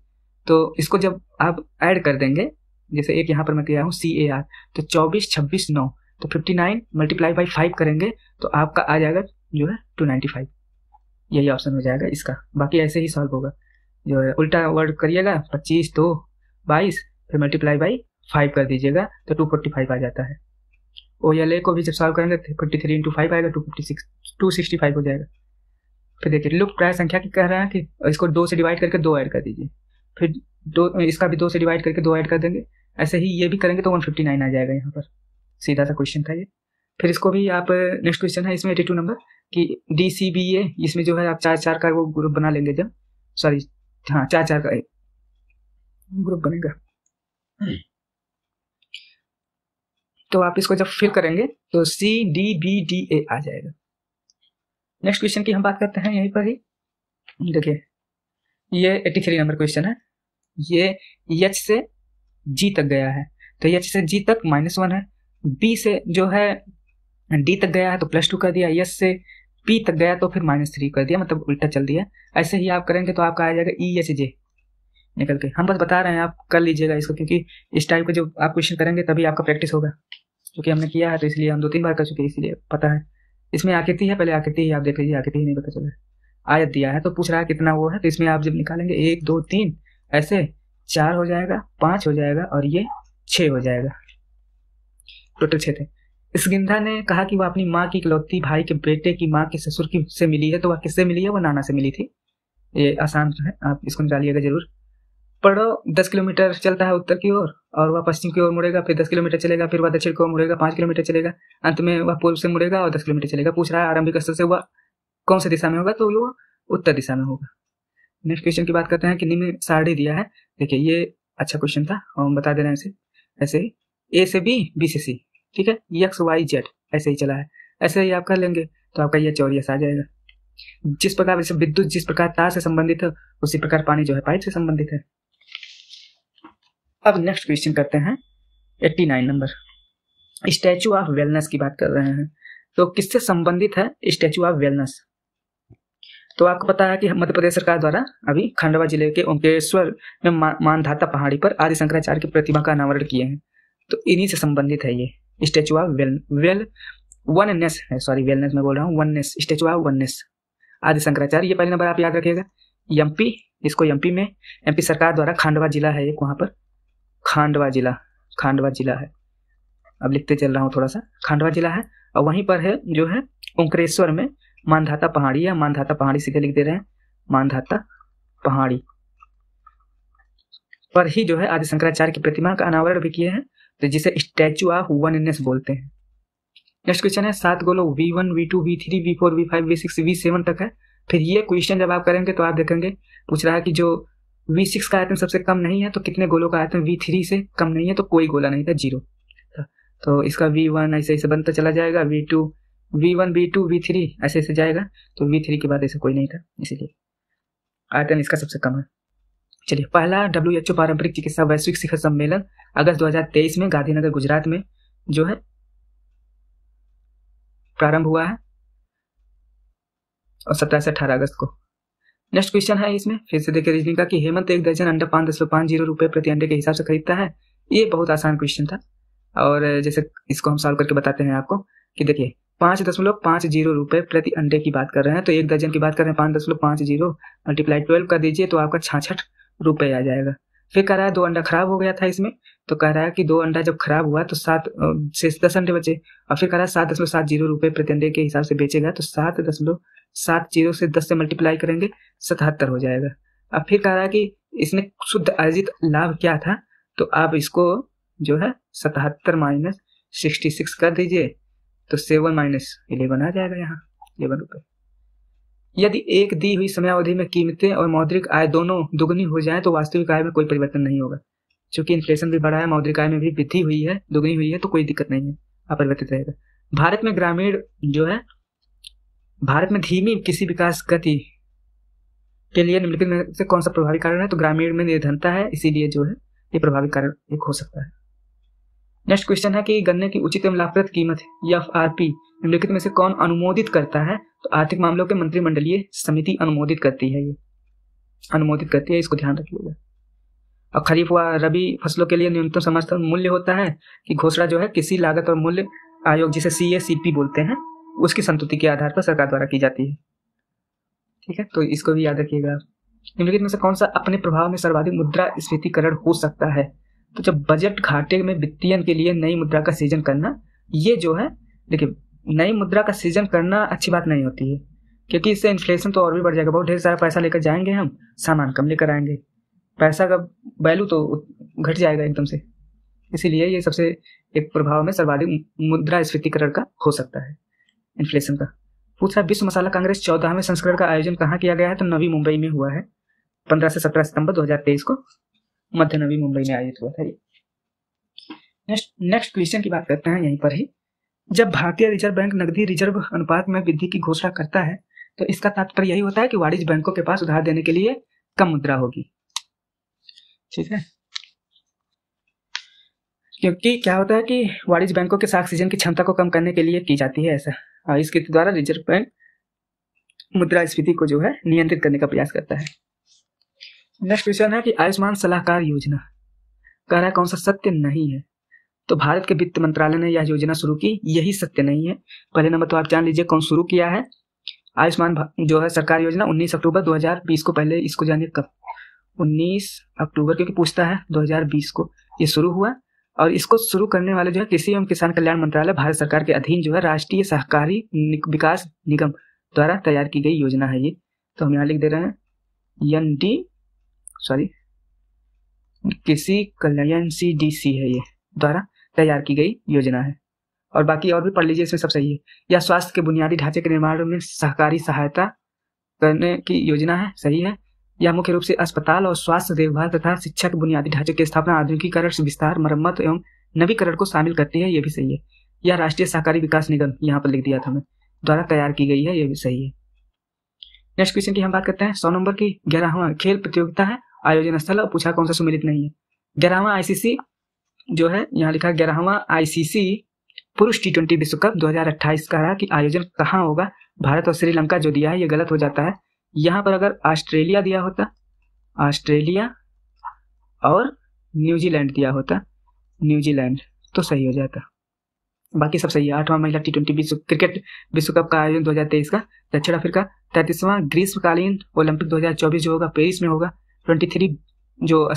तो इसको जब आप ऐड कर देंगे, जैसे एक यहाँ पर मैं किया हूँ सी ए आर तो चौबीस, छब्बीस, नौ तो fifty nine multiply by five करेंगे तो आपका आ जाएगा जो है टू नाइन्टी फाइव यही ऑप्शन हो जाएगा इसका। बाकी ऐसे ही सॉल्व होगा। जो है, उल्टा वर्ड करिएगा, पच्चीस, दो, बाईस, फिर मल्टीप्लाई बाई फाइव कर दीजिएगा तो टू फोर्टी फाइव आ जाता है। ओ एल ए को भी जब सॉल्व करेंगे फिफ्टी थ्री इंटू फाइव आएगा two fifty six two sixty five हो जाएगा। फिर देखिए लुक प्राय संख्या की कह रहा है कि इसको दो से डिवाइड करके दो ऐड कर दीजिए। फिर दो, इसका भी दो से डिवाइड करके दो ऐड कर देंगे। ऐसे ही ये भी करेंगे तो वन फिफ्टी नाइन आ जाएगा यहाँ पर। सीधा सा क्वेश्चन था ये। फिर इसको भी आप नेक्स्ट क्वेश्चन है, इसमें एटी टू नंबर कि डी सी बी ए इसमें जो है आप चार चार का वो ग्रुप बना लेंगे जब। सॉरी हाँ चार चार का ग्रुप बनेगा। तो आप इसको जब फिल करेंगे तो C D B D A आ जाएगा। नेक्स्ट क्वेश्चन की हम बात करते हैं यहीं पर ही। देखिए, ये एट्टी थ्री नंबर क्वेश्चन है। ये एच से जी तक गया है। तो एच से जी तक माइनस वन है। बी से जो है डी तक गया है तो प्लस टू कर दिया। एस से पी तक गया तो फिर माइनस थ्री कर दिया। मतलब उल्टा चल दिया। ऐसे ही आप करेंगे तो आपका आ जाएगा ई एच जे निकल के। हम बस बता रहे हैं, आप कर लीजिएगा इसको, क्योंकि इस टाइप का जो आप क्वेश्चन करेंगे, तभी आपका प्रैक्टिस होगा। क्योंकि हमने किया है तो इसलिए हम दो तीन बार कर चुके हैं, इसलिए पता है। इसमें आकृति है, पहले आकृति ही आप देख लीजिए, आकृति ही नहीं पता चला। आयत दिया है तो पूछ रहा है कितना वो है तो इसमें आप जब निकालेंगे, एक, दो, तीन, ऐसे चार हो जाएगा, पाँच हो जाएगा, और ये छह हो जाएगा। टोटल छह थे। इस गिंधा ने कहा कि वह अपनी माँ की इकलौती भाई के बेटे की माँ के ससुर की से मिली है तो वह किससे मिली है? वो नाना से मिली थी। ये आसान है, आप इसको निकालिएगा ज़रूर। पढ़ो दस किलोमीटर चलता है उत्तर की ओर और, वह पश्चिम की ओर मुड़ेगा फिर दस किलोमीटर चलेगा फिर वह दक्षिण की ओर मुड़ेगा पाँच किलोमीटर चलेगा। अंत में वह पूर्व से मुड़ेगा और दस किलोमीटर चलेगा। पूछ रहा है आरंभिक स्तर से वह कौन सी दिशा में होगा? तो वो उत्तर दिशा में होगा। नेक्स्ट क्वेश्चन की बात करते हैं कि निम्न सारणी दिया है? देखिए ये अच्छा क्वेश्चन था और हम बता दे रहे हैं इसे। ऐसे ही ए से बी बी से सी ठीक है? एक्स वाई जेड ऐसे ही चला है। ऐसे ही आप कर लेंगे तो आपका यह चौरियस आ जाएगा। जिस प्रकार जैसे विद्युत जिस प्रकार तार से संबंधित है उसी प्रकार पानी जो है पाइप से संबंधित है। अब नेक्स्ट क्वेश्चन करते हैं। Eighty nine number statue of wellness की बात कर रहे हैं। तो किससे संबंधित है स्टैचू ऑफ़ वेलनेस तो आपको पता है कि मध्य प्रदेश सरकार द्वारा अभी खंडवा ज़िले के ओंकेश्वर में मानधाता पहाड़ी पर आदि शंकराचार्य की प्रतिमा का अनावरण किए हैं। तो इन्हीं से संबंधित है ये statue of well well oneness है सॉरी वेलनेस में बोल रहा हूँ वननेस स्टेचू ऑफ़ वननेस आदि शंकराचार्य ये पहले नंबर आप याद रखिएगा। एमपी इसको एमपी में एमपी सरकार द्वारा खांडवा जिला है एक वहाँ पर। खांडवा जिला खांडवा जिला है। अब लिखते चल रहा हूँ थोड़ा सा। खांडवा जिला है और वहीं पर है जो है ओंकरेश्वर में मानधाता पहाड़ी है मानधाता पहाड़ी सीधे लिख दे रहे हैं। मानधाता पहाड़ी। पर ही जो है आदि शंकराचार्य की प्रतिमा का अनावरण भी किए हैं तो जिसे स्टैचू ऑफ़ वननेस बोलते हैं। नेक्स्ट क्वेश्चन है, सात गोलो V one V two V three V four V five V six V seven तक है। फिर ये क्वेश्चन जब आप करेंगे तो आप देखेंगे। पूछ रहा है कि जो वी सिक्स का आयतन सबसे कम नहीं है तो कितने गोलों का आयतन वी थ्री से कम नहीं है तो कोई गोला नहीं था ज़ीरो तो इसका वी वन ऐसे ऐसे बनता चला जाएगा V two V one V two V three ऐसे ऐसे जाएगा तो वी थ्री के बाद ऐसे कोई नहीं था, इसीलिए आयतन इसका सबसे कम है। चलिए, पहला डब्ल्यू एच ओ पारंपरिक चिकित्सा वैश्विक शिखर सम्मेलन अगस्त 2023 में गांधीनगर, गुजरात में, जो है, प्रारंभ हुआ है, और सत्रह से अठारह अगस्त को। नेक्स्ट क्वेश्चन है इसमें। फिर से देखिए रीजनिंग का कि हेमंत एक दर्जन अंडा पाँच दशमलव पाँच ज़ीरो रुपए प्रति अंडे के हिसाब से खरीदता है। ये बहुत आसान क्वेश्चन था। और जैसे इसको हम सॉल्व करके बताते हैं आपको कि देखिए, पाँच दशमलव पाँच ज़ीरो रुपए प्रति अंडे की बात कर रहे हैं तो एक दर्जन की बात कर रहे हैं, पाँच दशमलव पाँच ज़ीरो मल्टीप्लाई ट्वेल्व कर दीजिए तो आपका छाछठ रुपए आ जाएगा। फिर कह रहा है, दो अंडा खराब हो गया था इसमें। तो कह रहा है कि दो अंडा जब खराब हुआ तो सात से दस अंडे बचे। और फिर कह रहा है, सात दशमलव सात ज़ीरो रुपए प्रति अंडे के हिसाब से बेचेगा तो सात दशमलव सात ज़ीरो से दस से मल्टीप्लाई करेंगे, सतहत्तर हो जाएगा। अब फिर कह रहा है कि इसमें शुद्ध अर्जित लाभ क्या था? तो आप इसको जो है, सतहत्तर माइनस सिक्सटी सिक्स कर दीजिए तो सेवन माइनस इलेवन आ जाएगा यहाँ, इलेवन रुपए। यदि एक दी हुई समयावधि में कीमतें और मौद्रिक आय दोनों दुगनी हो जाए तो वास्तविक आय में कोई परिवर्तन नहीं होगा। क्योंकि इन्फ्लेशन भी बढ़ा है, मौद्रिक आय में भी वृद्धि हुई है, दुगनी हुई है तो कोई दिक्कत नहीं है, अपरिवर्तित रहेगा। भारत में ग्रामीण जो है, भारत में धीमी किसी विकास गति के लिए निम्नलिखित में से कौन सा प्रभावी कारण है तो ग्रामीण में निर्धनता है, इसीलिए जो है, ये प्रभावी कारण एक हो सकता है। नेक्स्ट क्वेश्चन है कि गन्ने की उचित एवं लाभप्रद कीमत एफ़ आर पी निम्नलिखित में से कौन अनुमोदित करता है? तो आर्थिक मामलों के मंत्रिमंडलीय समिति अनुमोदित करती है ये। अनुमोदित करती है, इसको ध्यान रखिएगा। और खरीफ व रबी फ़सलों के लिए न्यूनतम समर्थन मूल्य होता है कि घोषणा जो है किसी लागत और मूल्य आयोग जिसे सी ए सी पी बोलते हैं, उसकी संतुति के आधार पर सरकार द्वारा की जाती है। ठीक है तो इसको भी याद रखिएगा निम्नलिखित में से कौन सा अपने प्रभाव में सर्वाधिक मुद्रा स्फीतिकरण हो सकता है? तो जब बजट घाटे में वित्तीयन के लिए नई मुद्रा का सृजन करना, ये जो है, देखिए नई मुद्रा का सृजन करना अच्छी बात नहीं होती है, क्योंकि इससे इन्फ्लेशन तो और भी बढ़ जाएगा। बहुत ढेर सारा पैसा लेकर जाएँगे हम, सामान कम लेकर आएँगे। पैसा का वैल्यू तो घट जाएगा एकदम से। इसीलिए ये सबसे एक प्रभाव में सर्वाधिक मुद्रा स्फीतिकरण का हो सकता है इन्फ्लेशन का। पूछा, विश्व मसाला कांग्रेस चौदहवें संस्करण का आयोजन कहाँ किया गया है? तो नवी मुंबई में हुआ है। पंद्रह से सत्रह सितंबर 2023 को मध्य नवी मुंबई में आयोजित हुआ था ये। नेक्स्ट नेक्स्ट क्वेश्चन की बात करते हैं, यहीं पर ही। जब भारतीय रिज़र्व बैंक नकदी रिज़र्व अनुपात में वृद्धि की घोषणा करता है तो इसका तात्पर्य यही होता है कि वाणिज्य बैंकों के पास उधार देने के लिए कम मुद्रा होगी। ठीक है? क्योंकि क्या होता है कि वाणिज्य बैंकों के साथ सीज़न की क्षमता को कम करने के लिए की जाती है ऐसा। और इसके द्वारा रिज़र्व बैंक मुद्रा स्फीति को जो है नियंत्रित करने का प्रयास करता है। नेक्स्ट क्वेश्चन है कि आयुष्मान सलाहकार योजना, कह रहा है कौन सा सत्य नहीं है? तो भारत के वित्त मंत्रालय ने यह योजना शुरू की। यही सत्य नहीं है। पहले नंबर तो आप जान लीजिए कौन शुरू किया है। आयुष्मान जो है सरकार योजना 19 अक्टूबर 2020 को पहले इसको जानिए कब? 19 अक्टूबर क्योंकि पूछता है 2020 को। ये शुरू हुआ और इसको शुरू करने वाले जो है कृषि एवं किसान कल्याण मंत्रालय भारत सरकार के अधीन जो है राष्ट्रीय सहकारी विकास निगम द्वारा तैयार की गई योजना है ये। तो हम यहाँ लिख दे रहे हैं। एन डी सॉरी कृषि कल्याण सी डी सी है ये, द्वारा तैयार की गई योजना है। और बाकी और भी पढ़ लीजिए, इसमें सब सही है। यह स्वास्थ्य के बुनियादी ढांचे के निर्माण में सहकारी सहायता करने की योजना है, सही है। यह मुख्य रूप से अस्पताल और स्वास्थ्य देखभाल तथा शिक्षा के बुनियादी ढांचे की स्थापना आधुनिकीकरण, विस्तार, मरम्मत एवं नवीकरण को शामिल करती है यह भी सही है। यह राष्ट्रीय सहकारी विकास निगम, यहाँ पर लिख दिया था मैं, द्वारा तैयार की गई है यह भी सही है। नेक्स्ट क्वेश्चन की हम बात करते हैं। सौ नंबर की ग्यारहवा खेल प्रतियोगिता है, आयोजन स्थल, और पूछा कौन सा सुमिलित नहीं है। ग्यारहवा आईसीसी जो है, यहाँ लिखा ग्यारहवा आईसीसी पुरुष टी ट्वेंटी विश्व कप 2028 का है कि आयोजन कहाँ होगा? भारत और श्रीलंका जो दिया है, ये गलत हो जाता है। यहाँ पर अगर ऑस्ट्रेलिया दिया होता, ऑस्ट्रेलिया और न्यूजीलैंड दिया होता, न्यूजीलैंड तो सही हो जाता। बाकी सब सही है। आठवां महिला टी ट्वेंटी विश्व क्रिकेट विश्व कप का आयोजन 2023 का। दक्षिण अफ्रीका, तैतीसवां ग्रीष्मकालीन ओलंपिक 2024 जो होगा, पेरिस में होगा। 23 जो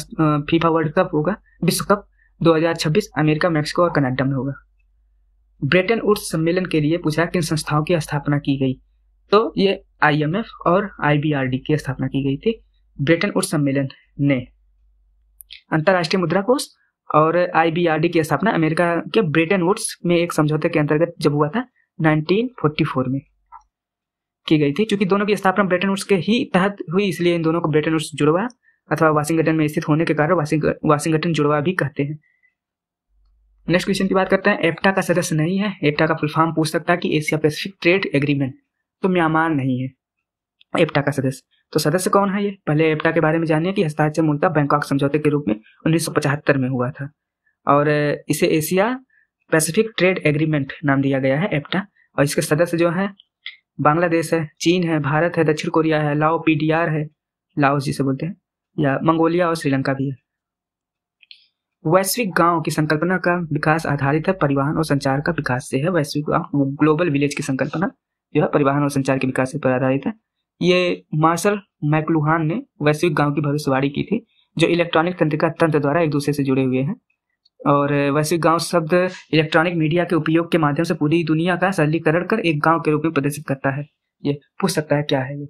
फीफा वर्ल्ड कप होगा, विश्व कप 2026 अमेरिका, मैक्सिको और कनाडा में होगा। ब्रिटेन उड्स सम्मेलन के लिए पूछा किन संस्थाओं की स्थापना की गई तो ये आईएमएफ और आईबीआरडी की स्थापना की गई थी, ब्रिटेन उड्स सम्मेलन ने। अंतर्राष्ट्रीय मुद्रा कोष और आईबीआरडी की स्थापना अमेरिका के ब्रिटेन वुड्स में एक समझौते के अंतर्गत जब हुआ था 1944 में की गई थी क्योंकि दोनों की स्थापना ब्रिटेन वुड्स के ही तहत हुई, इसलिए इन दोनों को ब्रिटेन वुड्स जुड़वा अथवा वाशिंगटन में स्थित होने के कारण वाशिंगटन जुड़वा भी कहते हैं। नेक्स्ट क्वेश्चन की बात करते हैं। एप्टा का सदस्य नहीं है। एप्टा का फुल फॉर्म पूछ सकता है कि एशिया पैसिफिक ट्रेड एग्रीमेंट तो म्यांमार नहीं है। एप्टा का सदस्य। तो सदस्य कौन है ये? पहले एप्टा के बारे में जानिए कि हस्ताक्षर मूलतः बैंकॉक समझौते के रूप में 1975 में हुआ था। और इसे एशिया पैसिफिक ट्रेड एग्रीमेंट नाम दिया गया है, एप्टा। और इसके सदस्य जो है, बांग्लादेश है, चीन है, भारत है, दक्षिण कोरिया है, लाओ पीडीआर है, लाओ जिसे बोलते हैं। या मंगोलिया और श्रीलंका भी है। वैश्विक गाँव की संकल्पना का विकास आधारित है, परिवहन और संचार का विकास से है। वैश्विक गाँव ग्लोबल विलेज की संकल्पना जो है, परिवहन और संचार के विकास पर आधारित है। ये मार्शल मैकलुहान ने वैश्विक गाँव की भविष्यवाणी की थी, जो इलेक्ट्रॉनिक तंत्रिका तंत्र द्वारा एक दूसरे से जुड़े हुए हैं। और वैश्विक गाँव शब्द इलेक्ट्रॉनिक मीडिया के उपयोग के माध्यम से पूरी दुनिया का सरलीकरण कर एक गाँव के रूप में प्रदर्शित करता है। ये पूछ सकता है क्या है ये?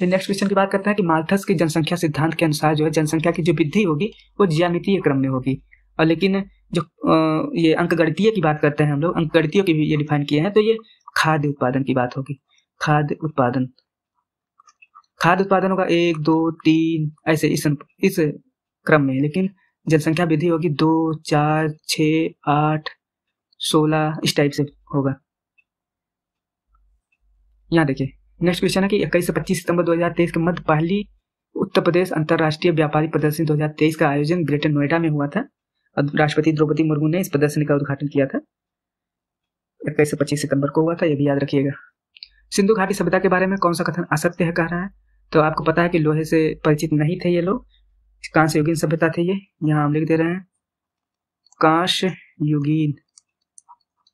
नेक्स्ट क्वेश्चन की बात करते हैं कि माल्थस के जनसंख्या सिद्धांत के अनुसार जो है, जनसंख्या की जो वृद्धि होगी, वो ज्यामितीय क्रम में होगी। और लेकिन जो ये अंक गणितीय की बात करते हैं हम लोग अंक गणितीय की भी ये डिफाइन किए हैं तो ये खाद्य उत्पादन की बात होगी। खाद्य उत्पादन। खाद्य उत्पादन होगा एक, दो, तीन, ऐसे इस इस क्रम में, लेकिन जनसंख्या वृद्धि होगी दो, चार छ आठ, सोलह, इस टाइप से होगा। यहाँ देखिए। नेक्स्ट क्वेश्चन है कि इक्कीस से पच्चीस सितंबर 2023 के मध्य पहली उत्तर प्रदेश अंतर्राष्ट्रीय व्यापारी प्रदर्शनी 2023 का आयोजन ग्रेटर नोएडा में हुआ था। राष्ट्रपति द्रौपदी मुर्मू ने इस प्रदर्शनी का उद्घाटन किया था। इक्कीस से पच्चीस सितंबर को हुआ था, यह भी याद रखिएगा। सिंधु घाटी सभ्यता के बारे में कौन सा कथन असत्य है कह रहा है? तो आपको पता है कि लोहे से परिचित नहीं थे ये लोग। कांस्य युगीन सभ्यता थे ये, यहाँ हम लिख दे रहे हैं। कांश युगीन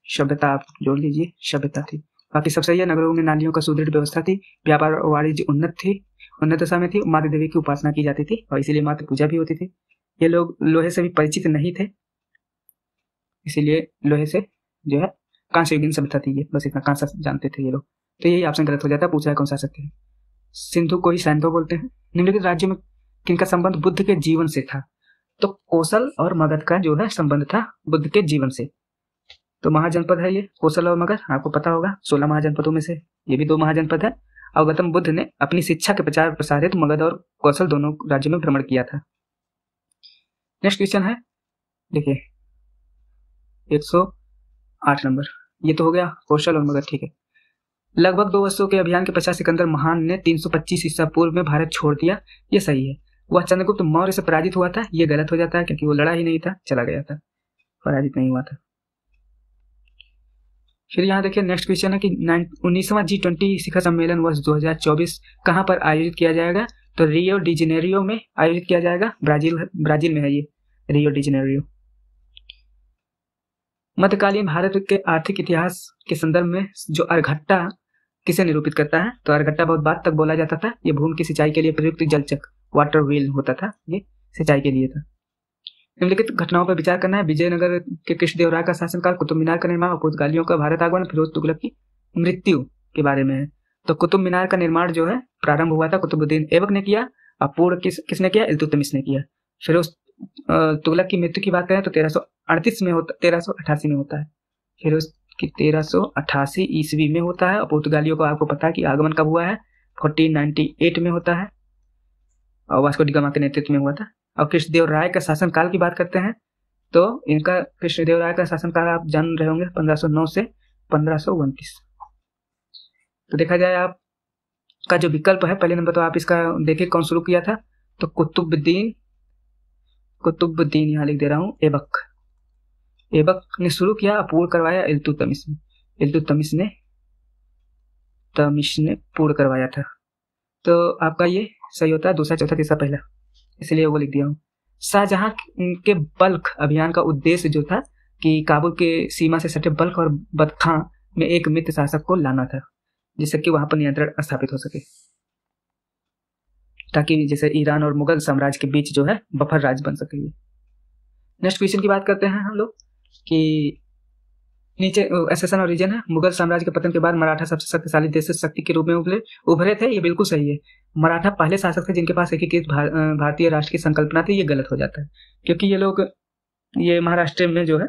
सभ्यता, आप जोड़ लीजिए, सभ्यता थी। बाकी सब सही है। नगरों में नालियों का सुदृढ़ व्यवस्था थी। व्यापार और वाणिज्य उन्नत थी। उन्नत दशा में थी माता देवी की उपासना की जाती थी और इसीलिए माता पूजा भी होती थी। ये लोग लोहे से भी परिचित नहीं थे। इसीलिए लोहे से जो है कांस्य युगीन सभ्यता थी ये। बस इतना कांसा जानते थे ये लोग। तो यही ऑप्शन गलत हो जाता। है पूछा है कौन सा सकते हैं? सिंधु को ही सैंधो बोलते हैं। निम्नलिखित राज्य में किनका संबंध बुद्ध के जीवन से था? तो कौशल और मगध का जो है, संबंध था बुद्ध के जीवन से। तो महाजनपद है ये, कौशल और मगध आपको पता होगा, सोलह महाजनपदों में से, ये भी दो महाजनपद है। और गौतम बुद्ध ने अपनी शिक्षा के प्रचार प्रसार हेतु मगध और कौशल दोनों राज्यों में भ्रमण किया था। नेक्स्ट क्वेश्चन है। देखिए, एक सौ आठ नंबर। ये तो हो गया कौशल और मगध, ठीक है। लगभग दो वर्षों के अभियान के पश्चात सिकंदर महान ने 325 ईसा पूर्व में भारत छोड़ दिया। ये सही है। वह चंद्रगुप्त मौर्य से पराजित हुआ था, ये गलत हो जाता है क्योंकि वो लड़ा ही नहीं था, चला गया था। पराजित नहीं हुआ था। फिर यहाँ देखिए नेक्स्ट क्वेश्चन है कि उन्नीसवां जी ट्वेंटी शिखर सम्मेलन वर्ष 2024 कहाँ पर आयोजित किया जाएगा? तो रियो डिजेनेरियो में आयोजित किया जाएगा। ब्राज़ील ब्राज़ील में है ये रियो डिजेनेरियो मध्यकालीन भारत के आर्थिक इतिहास के संदर्भ में जो अरघट्टा किसे निरूपित करता है? तो अरगट्टा बहुत बात तक बोला जाता था। ये भूमि की सिंचाई के लिए प्रयुक्त जलचक वाटर व्हील होता था, ये सिंचाई के लिए था। निम्नलिखित घटनाओं पर विचार करना है। विजयनगर के कृष्णदेव राय का शासनकाल, कुतुब मीनार का निर्माण और पुर्तगालियों का भारत आगमन फिरोज तुगलक की मृत्यु के बारे में है। तो कुतुब मीनार का निर्माण जो है, प्रारंभ हुआ था कुतुबुद्दीन ऐबक ने किया और पूर्ण किस, किसने किया? इल्तुतमिश ने किया। फिरोज तुगलक की मृत्यु की बात करें तो तेरह में होता, तेरह में होता है। फिरोज कि तेरह ईस्वी में होता है और पुर्तगालियों को आपको पता है कि आगमन कब हुआ है? 1498 में होता है और वास्को डिगामा के नेतृत्व में हुआ था। और कृष्णदेव राय का शासनकाल की बात करते हैं तो इनका कृष्णदेव राय का शासनकाल आप जान रहे होंगे 1509 से पंद्रह तो देखा जाए आप का जो विकल्प है, पहले नंबर तो आप इसका देखिए कौन शुरू किया था तो कुतुबुद्दीन कुतुबुद्दीन यहाँ लिख दे रहा हूँ एबक एबक ने शुरू किया, पूर्ण करवाया इल्तुतमिश ने। इल्तुतमिश ने, तमिश ने पूर्ण करवाया था। तो आपका ये सही होता है, दूसरा, चौथा, तीसरा, पहला। इसलिए वो लिख दिया हूँ। शाहजहां के बल्क अभियान का उद्देश्य जो था कि काबुल के सीमा से सटे बल्क और बदखां में एक मित्र शासक को लाना था, जिससे कि वहाँ पर नियंत्रण स्थापित हो सके। ताकि जैसे ईरान और मुगल साम्राज्य के बीच जो है बफर राज बन सके नेक्स्ट क्वेश्चन की बात करते हैं हम लोग कि नीचे एसेसन और रीजन है। मुगल साम्राज्य के पतन के बाद मराठा सबसे शक्तिशाली देश शक्ति के रूप में उभरे उभरे थे, ये बिल्कुल सही है। मराठा पहले शासक थे जिनके पास एकीकृत भारतीय राष्ट्र की संकल्पना थी ये गलत हो जाता है। क्योंकि ये लोग ये महाराष्ट्र में जो है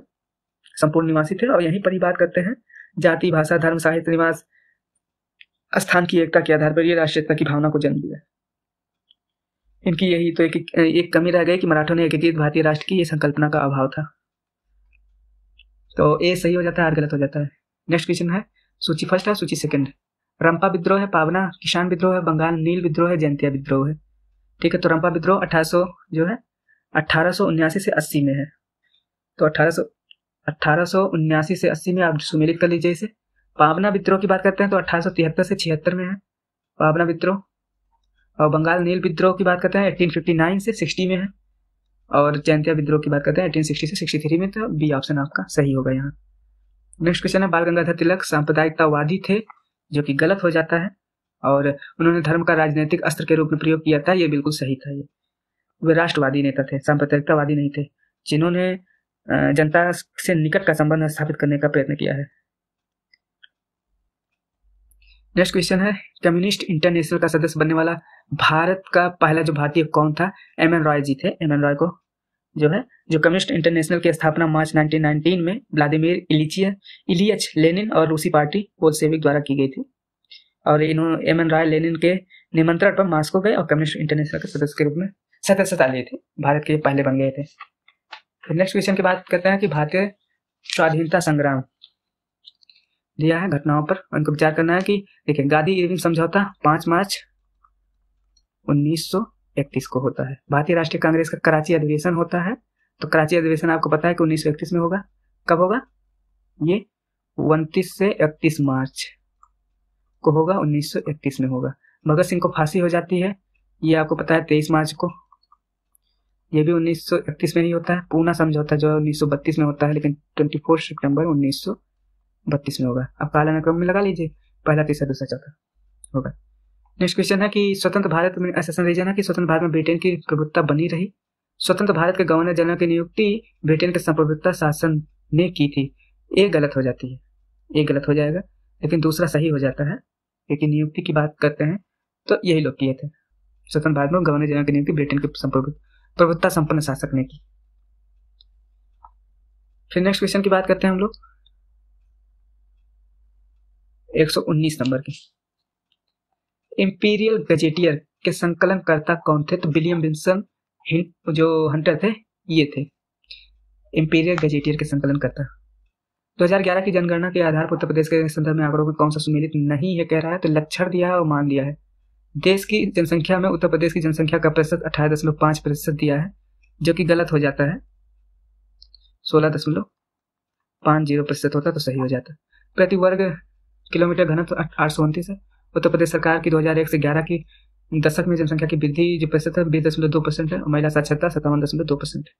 संपूर्ण निवासी थे और यहीं पर ही बात करते हैं। जाति भाषा धर्म साहित्य निवास स्थान की एकता के आधार पर ये राष्ट्रीयता की भावना को जन्म दिया। इनकी यही तो एक, एक कमी रह गई कि मराठों ने एकीकृत भारतीय राष्ट्र की ये संकल्पना का अभाव था। तो ए सही हो जाता है आर गलत हो जाता है। नेक्स्ट क्वेश्चन है सूची फ़र्स्ट है सूची सेकंड रंपा विद्रोह है पावना, किसान विद्रोह है बंगाल, नील विद्रोह है, जयंतिया विद्रोह है। ठीक है तो रंपा विद्रोह अठारह जो है, अठारह से अस्सी में है। तो अठारह अठारह से अस्सी में आप सुमेलित कर लीजिए इसे। पावना विद्रोह की बात करते हैं तो अठारह सौ तिहत्तर से छिहत्तर में है, पावना विद्रोह। और बंगाल नील विद्रोह की बात करते हैं 1859 से 60 में है। और जयंतिया विद्रोह की बात करते हैं 1860 से 63 में तो बी ऑप्शन आपका सही होगा यहाँ। नेक्स्ट क्वेश्चन है, बाल गंगाधर तिलक सांप्रदायिकतावादी थे जो कि गलत हो जाता है और उन्होंने धर्म का राजनीतिक अस्त्र के रूप में प्रयोग किया था, ये बिल्कुल सही था ये। वे राष्ट्रवादी नेता थे, सांप्रदायिकतावादी नहीं थे, जिन्होंने जनता से निकट का संबंध स्थापित करने का प्रयत्न किया है। नेक्स्ट क्वेश्चन है, कम्युनिस्ट इंटरनेशनल का सदस्य बनने वाला भारत का पहला जो भारतीय कौन था? एम एन रॉय जी थे। एम एन रॉय को जो है, जो कम्युनिस्ट इंटरनेशनल की स्थापना मार्च 1919 में व्लादिमीर इलिचिया, इलियच लेनिन और रूसी पार्टी बोलसेविक द्वारा की गई थी। और इन्होंने एम एन रॉय लेनिन के निमंत्रण पर मास्को गए और कम्युनिस्ट इंटरनेशनल के सदस्य के रूप में सदस्यता लिए थे। भारत के पहले बन गए थे। फिर नेक्स्ट क्वेश्चन की बात करते हैं कि भारतीय स्वाधीनता संग्राम दिया है घटनाओं पर। उनको विचार करना है कि, देखिए, गांधी इरविन समझौता पाँच मार्च 1931 को होता है। भारतीय राष्ट्रीय कांग्रेस का कराची अधिवेशन होता है। तो कराची अधिवेशन आपको पता है कि उन्नीस में होगा। कब होगा? ये उनतीस से इकतीस मार्च को होगा 1931 में होगा। भगत सिंह को फांसी हो जाती है। ये आपको पता है तेईस मार्च को। ये भी 1931 में नहीं होता है। पूना समझौता जो है उन्नीस में होता है, लेकिन 24 सितंबर उन्नीस बत्तीस में होगा। अब काला क्रम में लगा लीजिए। पहला, तीसरा, दूसरा, चौथा होगा। नेक्स्ट क्वेश्चन है कि स्वतंत्र भारत में ऐसा रीजन है कि स्वतंत्र भारत में ब्रिटेन की प्रभुत्ता बनी रही। स्वतंत्र भारत के गवर्नर जनरल की नियुक्ति ब्रिटेन के संप्रभुत्ता शासन ने की थी। एक गलत हो जाती है। एक गलत हो जाएगा, लेकिन दूसरा सही हो जाता है, क्योंकि नियुक्ति की बात करते हैं तो यही लोग किए थे। स्वतंत्र भारत में गवर्नर जनरल की नियुक्ति ब्रिटेन के प्रभुत्ता संपन्न शासक ने की। फिर नेक्स्ट क्वेश्चन की बात करते हैं हम लोग। 119 नंबर की। इंपीरियल गजेटियर के संकलनकर्ता कौन थे? तो विलियम विल्सन जो हंटर थे, ये थे। इंपीरियल गजेटियर के संकलनकर्ता। 2011 की जनगणना के आधार पर उत्तर प्रदेश के संदर्भ में आंकड़ों में कौन सा सुमेलित नहीं है, कह रहा है तो लक्षण दिया है और मान दिया है। देश की जनसंख्या में उत्तर प्रदेश की जनसंख्या का प्रतिशत अठारह दशमलव पाँच प्रतिशत दिया है, जो कि गलत हो जाता है। सोलह दशमलव पाँच ज़ीरो प्रतिशत होता तो सही हो जाता प्रति वर्ग किलोमीटर घनत्व आठ सौ उनतीस है। उत्तर प्रदेश सरकार की 2001 से 11 की दशक में जनसंख्या की वृद्धि जो प्रतिशत है, बीस दशमलव दो परसेंट है और महिला साक्षरता सत्तावन दशमलव दो परसेंट है।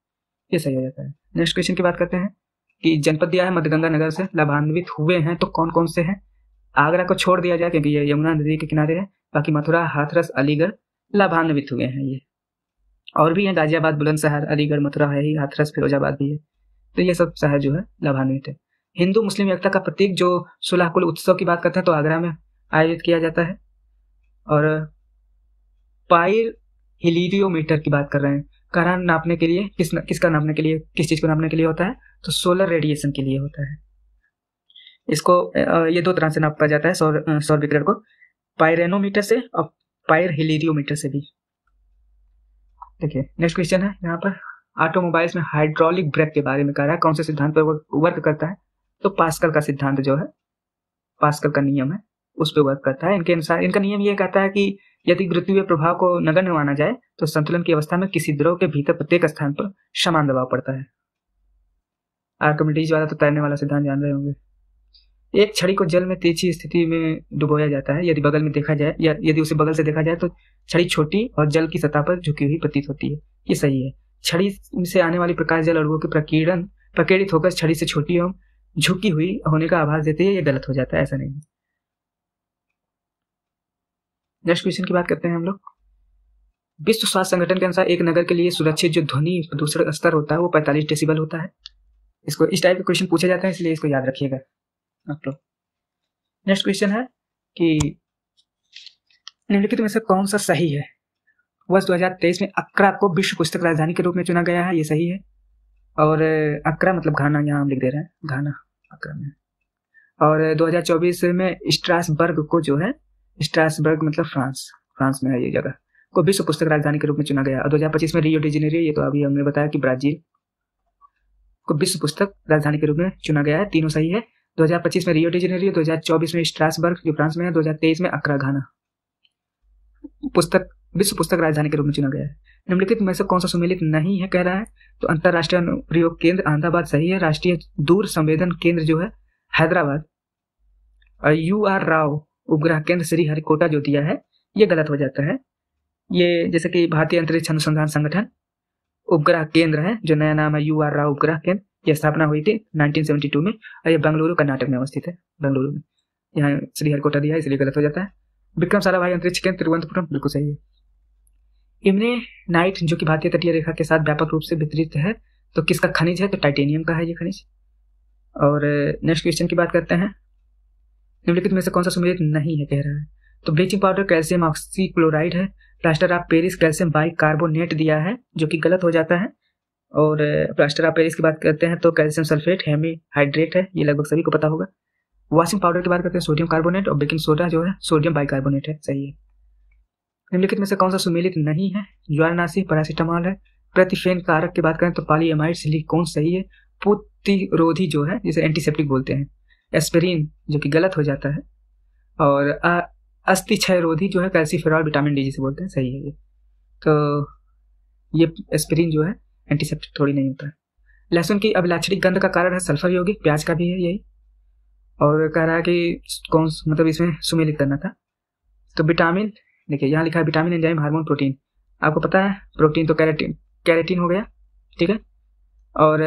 ये सही हो जाता है। नेक्स्ट क्वेश्चन की बात करते हैं कि जनपद दिया है मध्यगंगा नगर से, लाभान्वित हुए हैं तो कौन कौन से हैं? आगरा को छोड़ दिया जाए क्योंकि ये यमुना नदी के किनारे है, बाकी मथुरा, हाथरस, अलीगढ़ लाभान्वित हुए हैं ये। और भी है, गाजियाबाद, बुलंदशहर, अलीगढ़, मथुरा है ही, हाथरस, फिरोजाबाद भी है। तो ये सब शहर जो है, लाभान्वित है। हिंदू, मुस्लिम एकता का प्रतीक जो सुलह कुल उत्सव की बात करते हैं तो आगरा में आयोजित किया जाता है। और पाइर हिलीरियोमीटर की बात कर रहे हैं। करण नापने के लिए किस न, किसका नापने के लिए किस चीज़ को नापने के लिए होता है? तो सोलर रेडिएशन के लिए होता है। इसको ये दो तरह से नापा जाता है सौर सौर विकिरण को। पायरेनोमीटर से और पायर हिलीरियोमीटर से भी। देखिए नेक्स्ट क्वेश्चन है। यहाँ पर ऑटोमोबाइल्स में हाइड्रोलिक ब्रेक के बारे में कह रहा है। कौन से सिद्धांत पर वर्क करता है? तो पास्कल का सिद्धांत जो है पास्कल का नियम है। उस पर वर्क करता है। इनके अनुसार, इनका नियम यह कहता है कि यदि गुरुत्वीय प्रभाव को नगण्य माना जाए तो संतुलन की अवस्था में किसी द्रव के भीतर प्रत्येक स्थान पर समान दबाव पड़ता है। आर्कमिडीज वाला तो तैरने वाला सिद्धांत जान रहे होंगे। एक छड़ी को जल में तेज़ी स्थिति में डुबोया जाता है। यदि बगल में देखा जाए, या यदि उसे बगल से देखा जाए तो छड़ी छोटी और जल की सतह पर झुकी हुई प्रतीत होती है। ये सही है। छड़ी से आने वाली प्रकाश जल अणुओं के प्रकीर्णन प्रकीर्णित होकर छड़ी से छोटी एवं झुकी हुई होने का आभास देती है, ये गलत हो जाता है, ऐसा नहीं नेक्स्ट क्वेश्चन की बात करते हैं हम लोग। विश्व स्वास्थ्य संगठन के अनुसार एक नगर के लिए सुरक्षित जो ध्वनि प्रदूषण स्तर होता है, वो पैंतालीस डेसिबल होता है। इसको, इस टाइप के क्वेश्चन पूछे जाते हैं, इसलिए इसको याद रखिएगा। आप लोग। नेक्स्ट क्वेश्चन है कि निम्नलिखित में से कौन सा सही है? वर्ष 2023 में अक्रा को विश्व पुस्तक राजधानी के रूप में चुना गया है, ये सही है। और, अक्रा मतलब घाना, यहाँ हम लिख दे रहे हैं, घाना, अक्रा में। और 2024 में स्ट्रासबर्ग को जो है स्ट्रासबर्ग मतलब फ्रांस फ्रांस में है ये जगह, को विश्व पुस्तक राजधानी के रूप में चुना गया। और 2025 में रियो डिजेनेरियो ये तो अभी हमने बताया कि ब्राज़ील को विश्व पुस्तक राजधानी के रूप में चुना गया है। तीनों सही है। 2025 में रियो डिजेनेरियो 2024 में स्ट्रासबर्ग, जो फ्रांस में है 2023 में अक्रा घाना पुस्तक, विश्व पुस्तक राजधानी के रूप में चुना गया है। निम्नलिखित में से कौन सा सुमेलित नहीं है, कह रहा है? तो अंतर्राष्ट्रीय अनुप्रयोग केंद्र, अहमदाबाद सही है। राष्ट्रीय दूर संवेदन केंद्र जो है, हैदराबाद। और यू आर राव उपग्रह केंद्र श्री हरिकोटा जो दिया है, ये गलत हो जाता है। ये जैसे कि भारतीय अंतरिक्ष अनुसंधान संगठन उपग्रह केंद्र है, जो नया नाम है यू आर राव उपग्रह केंद्र यह स्थापना हुई थी 1972 में, और यह बेंगलुरु, कर्नाटक में अवस्थित है, बेंगलुरु में। यहाँ श्री हरिकोटा दिया है, इसलिए गलत हो जाता है। विक्रम साराभाई अंतरिक्ष केंद्र तिरुवनंतपुरम, बिल्कुल सही है। इमने नाइट, जो कि भारतीय तटीय रेखा के साथ व्यापक रूप से वितरित है तो किसका खनिज है? तो टाइटेनियम का है ये खनिज। और नेक्स्ट क्वेश्चन की बात करते हैं। निम्नलिखित में से कौन सा सुमेलित नहीं है, कह रहा है। तो bleaching powder calcium oxychloride है। Plaster of Paris calcium bicarbonate दिया है, जो कि गलत हो जाता है। और प्लास्टर ऑफ़ पेरिस की बात करते हैं तो कैल्शियम सल्फेट हेमी हाइड्रेट है, ये लगभग सभी को पता होगा। वॉशिंग पाउडर की बात करते हैं सोडियम कार्बोनेट और बेकिंग सोडा जो है सोडियम बाइकार्बोनेट है, सही है। निम्नलिखित में से कौन सा सुमेलित नहीं है? ज्वारनाशी पैरासिटामॉल है। प्रतिफेन कारक की बात करें तो पॉलीएमाइड सिलिकॉन सही है। पुतिरोधी जो है, जिसे एंटीसेप्टिक बोलते हैं। एस्पेरिन, जो कि गलत हो जाता है, और अस्थि क्षय रोधी जो है कैल्सीफेरॉल, विटामिन डी जिसे बोलते हैं, सही है ये। तो ये एस्पिरिन जो है एंटीसेप्टिक थोड़ी नहीं होता है। लहसुन की अभिलाक्षणिक गंध का कारण है सल्फ़र यौगिक, प्याज का भी है यही। और कह रहा है कि कौन मतलब इसमें सुमेलित करना था। तो विटामिन, देखिए, यहाँ लिखा है विटामिन एंजाइम, हार्मोन, प्रोटीन। आपको पता है, प्रोटीन तो कैरेटिन कैरेटिन हो गया, ठीक है? और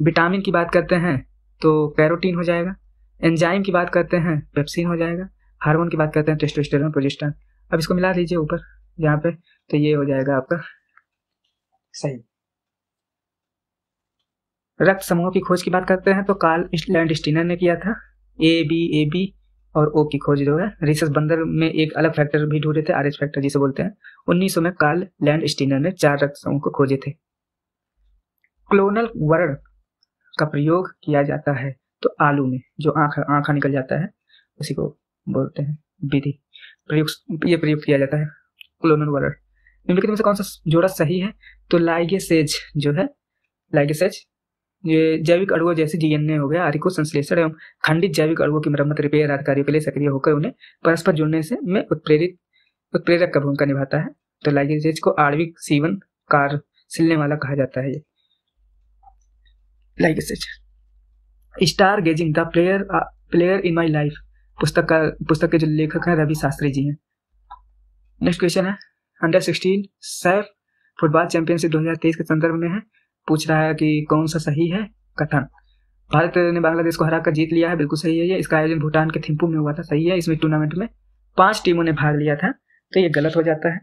विटामिन की बात करते हैं तो कैरोटीन हो जाएगा। एंजाइम की बात करते हैं, पेप्सिन हो जाएगा। हार्मोन की बात करते हैं, टेस्टोस्टेरोन, प्रोजेस्टेरोन। अब इसको मिला लीजिए ऊपर, यहाँ पे तो ये हो जाएगा आपका। सही। रक्त समूह की खोज की बात करते हैं तो कार्ल लैंड स्टीनर ने किया था। ए, बी ए, बी और ओ की खोज जो है, रिसर्च बंदर में एक अलग फैक्टर भी ढूंढे थे आर एस फैक्टर जिसे बोलते हैं। उन्नीस सौ में कार्ल लैंड स्टीनर ने चार रक्त समूह को खोजे थे। क्लोनल वर्ण का प्रयोग किया जाता है तो आलू में जो आँख, आंखा निकल जाता है, उसी को बोलते हैं विधि। प्रयोग, ये प्रयोग किया जाता है। क्लोनल वर्ण निम्नलिखित में से कौन सा जोड़ा सही है? तो लाइगेसेज जो है, लाइगेसेज, ये जैविक अणुओं जैसे डीएनए हो गया आदि को संश्लेषण एवं खंडित जैविक अणुओं की मरम्मत, रिपेयर आदि कार्यों के लिए सक्रिय होकर उन्हें परस्पर जुड़ने से में उत्प्रेरित, उत्प्रेरक का भूमिका निभाता है। तो लाइगेसेज को आणविक सीवन कार, सिलने वाला कहा जाता है ये लाइगेसेज stargazing the player player in my life पुस्तक का पुस्तक के जो लेखक हैं, रवि शास्त्री जी हैं। नेक्स्ट क्वेश्चन है। Under sixteen SAFF football championship 2023 के संदर्भ में है। पूछ रहा है कि कौन सा सही है? कथन। भारत ने बांग्लादेश को हरा कर जीत लिया है, बिल्कुल सही है ये। इसका आयोजन भूटान के थिम्पू में हुआ था, सही है। इसमें टूर्नामेंट में पाँच टीमों ने भाग लिया था तो ये गलत हो जाता है।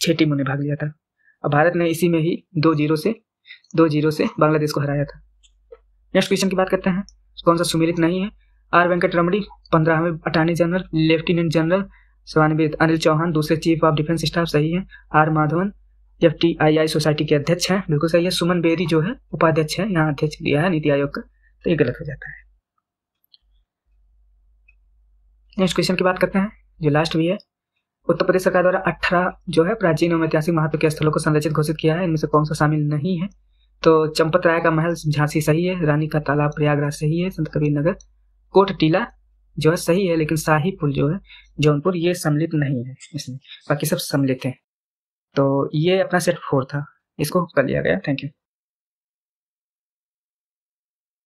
छह टीमों ने भाग लिया था। और भारत ने इसी में ही दो ज़ीरो से दो ज़ीरो से बांग्लादेश को हराया था। नेक्स्ट क्वेश्चन की बात करते हैं। कौन सा सुमिलित नहीं है? आर वेंकट रमणी पंद्रहवें अटॉर्नी जनरल, लेफ्टिनेंट जनरल सेवानिवृत्त अनिल चौहान, दूसरे चीफ ऑफ़ डिफेंस स्टाफ सही है। R Madhavan, F T I I society के अध्यक्ष हैं। बिल्कुल सही है, सुमन बेरी जो है, उपाध्यक्ष है, यहाँ अध्यक्ष दिया है, नीति आयोग का तो ये गलत हो जाता है। नेक्स्ट क्वेश्चन की बात करते हैं, जो लास्ट भी है। उत्तर प्रदेश सरकार द्वारा अठारह जो है प्राचीन एवं ऐतिहासिक महत्व के स्थलों को संरक्षित घोषित किया है। इनमें से कौन सा शामिल नहीं है? तो चंपत राय का महल झांसी सही है, रानी का तालाब प्रयागराज सही है, संत कबीर नगर कोट टीला जो है सही है, लेकिन शाही पुल जो है, जौनपुर, ये सम्मिलित नहीं है इसमें। बाकी सब सम्मिलित है। तो ये अपना सेट फोर था। इसको कर लिया गया। Thank you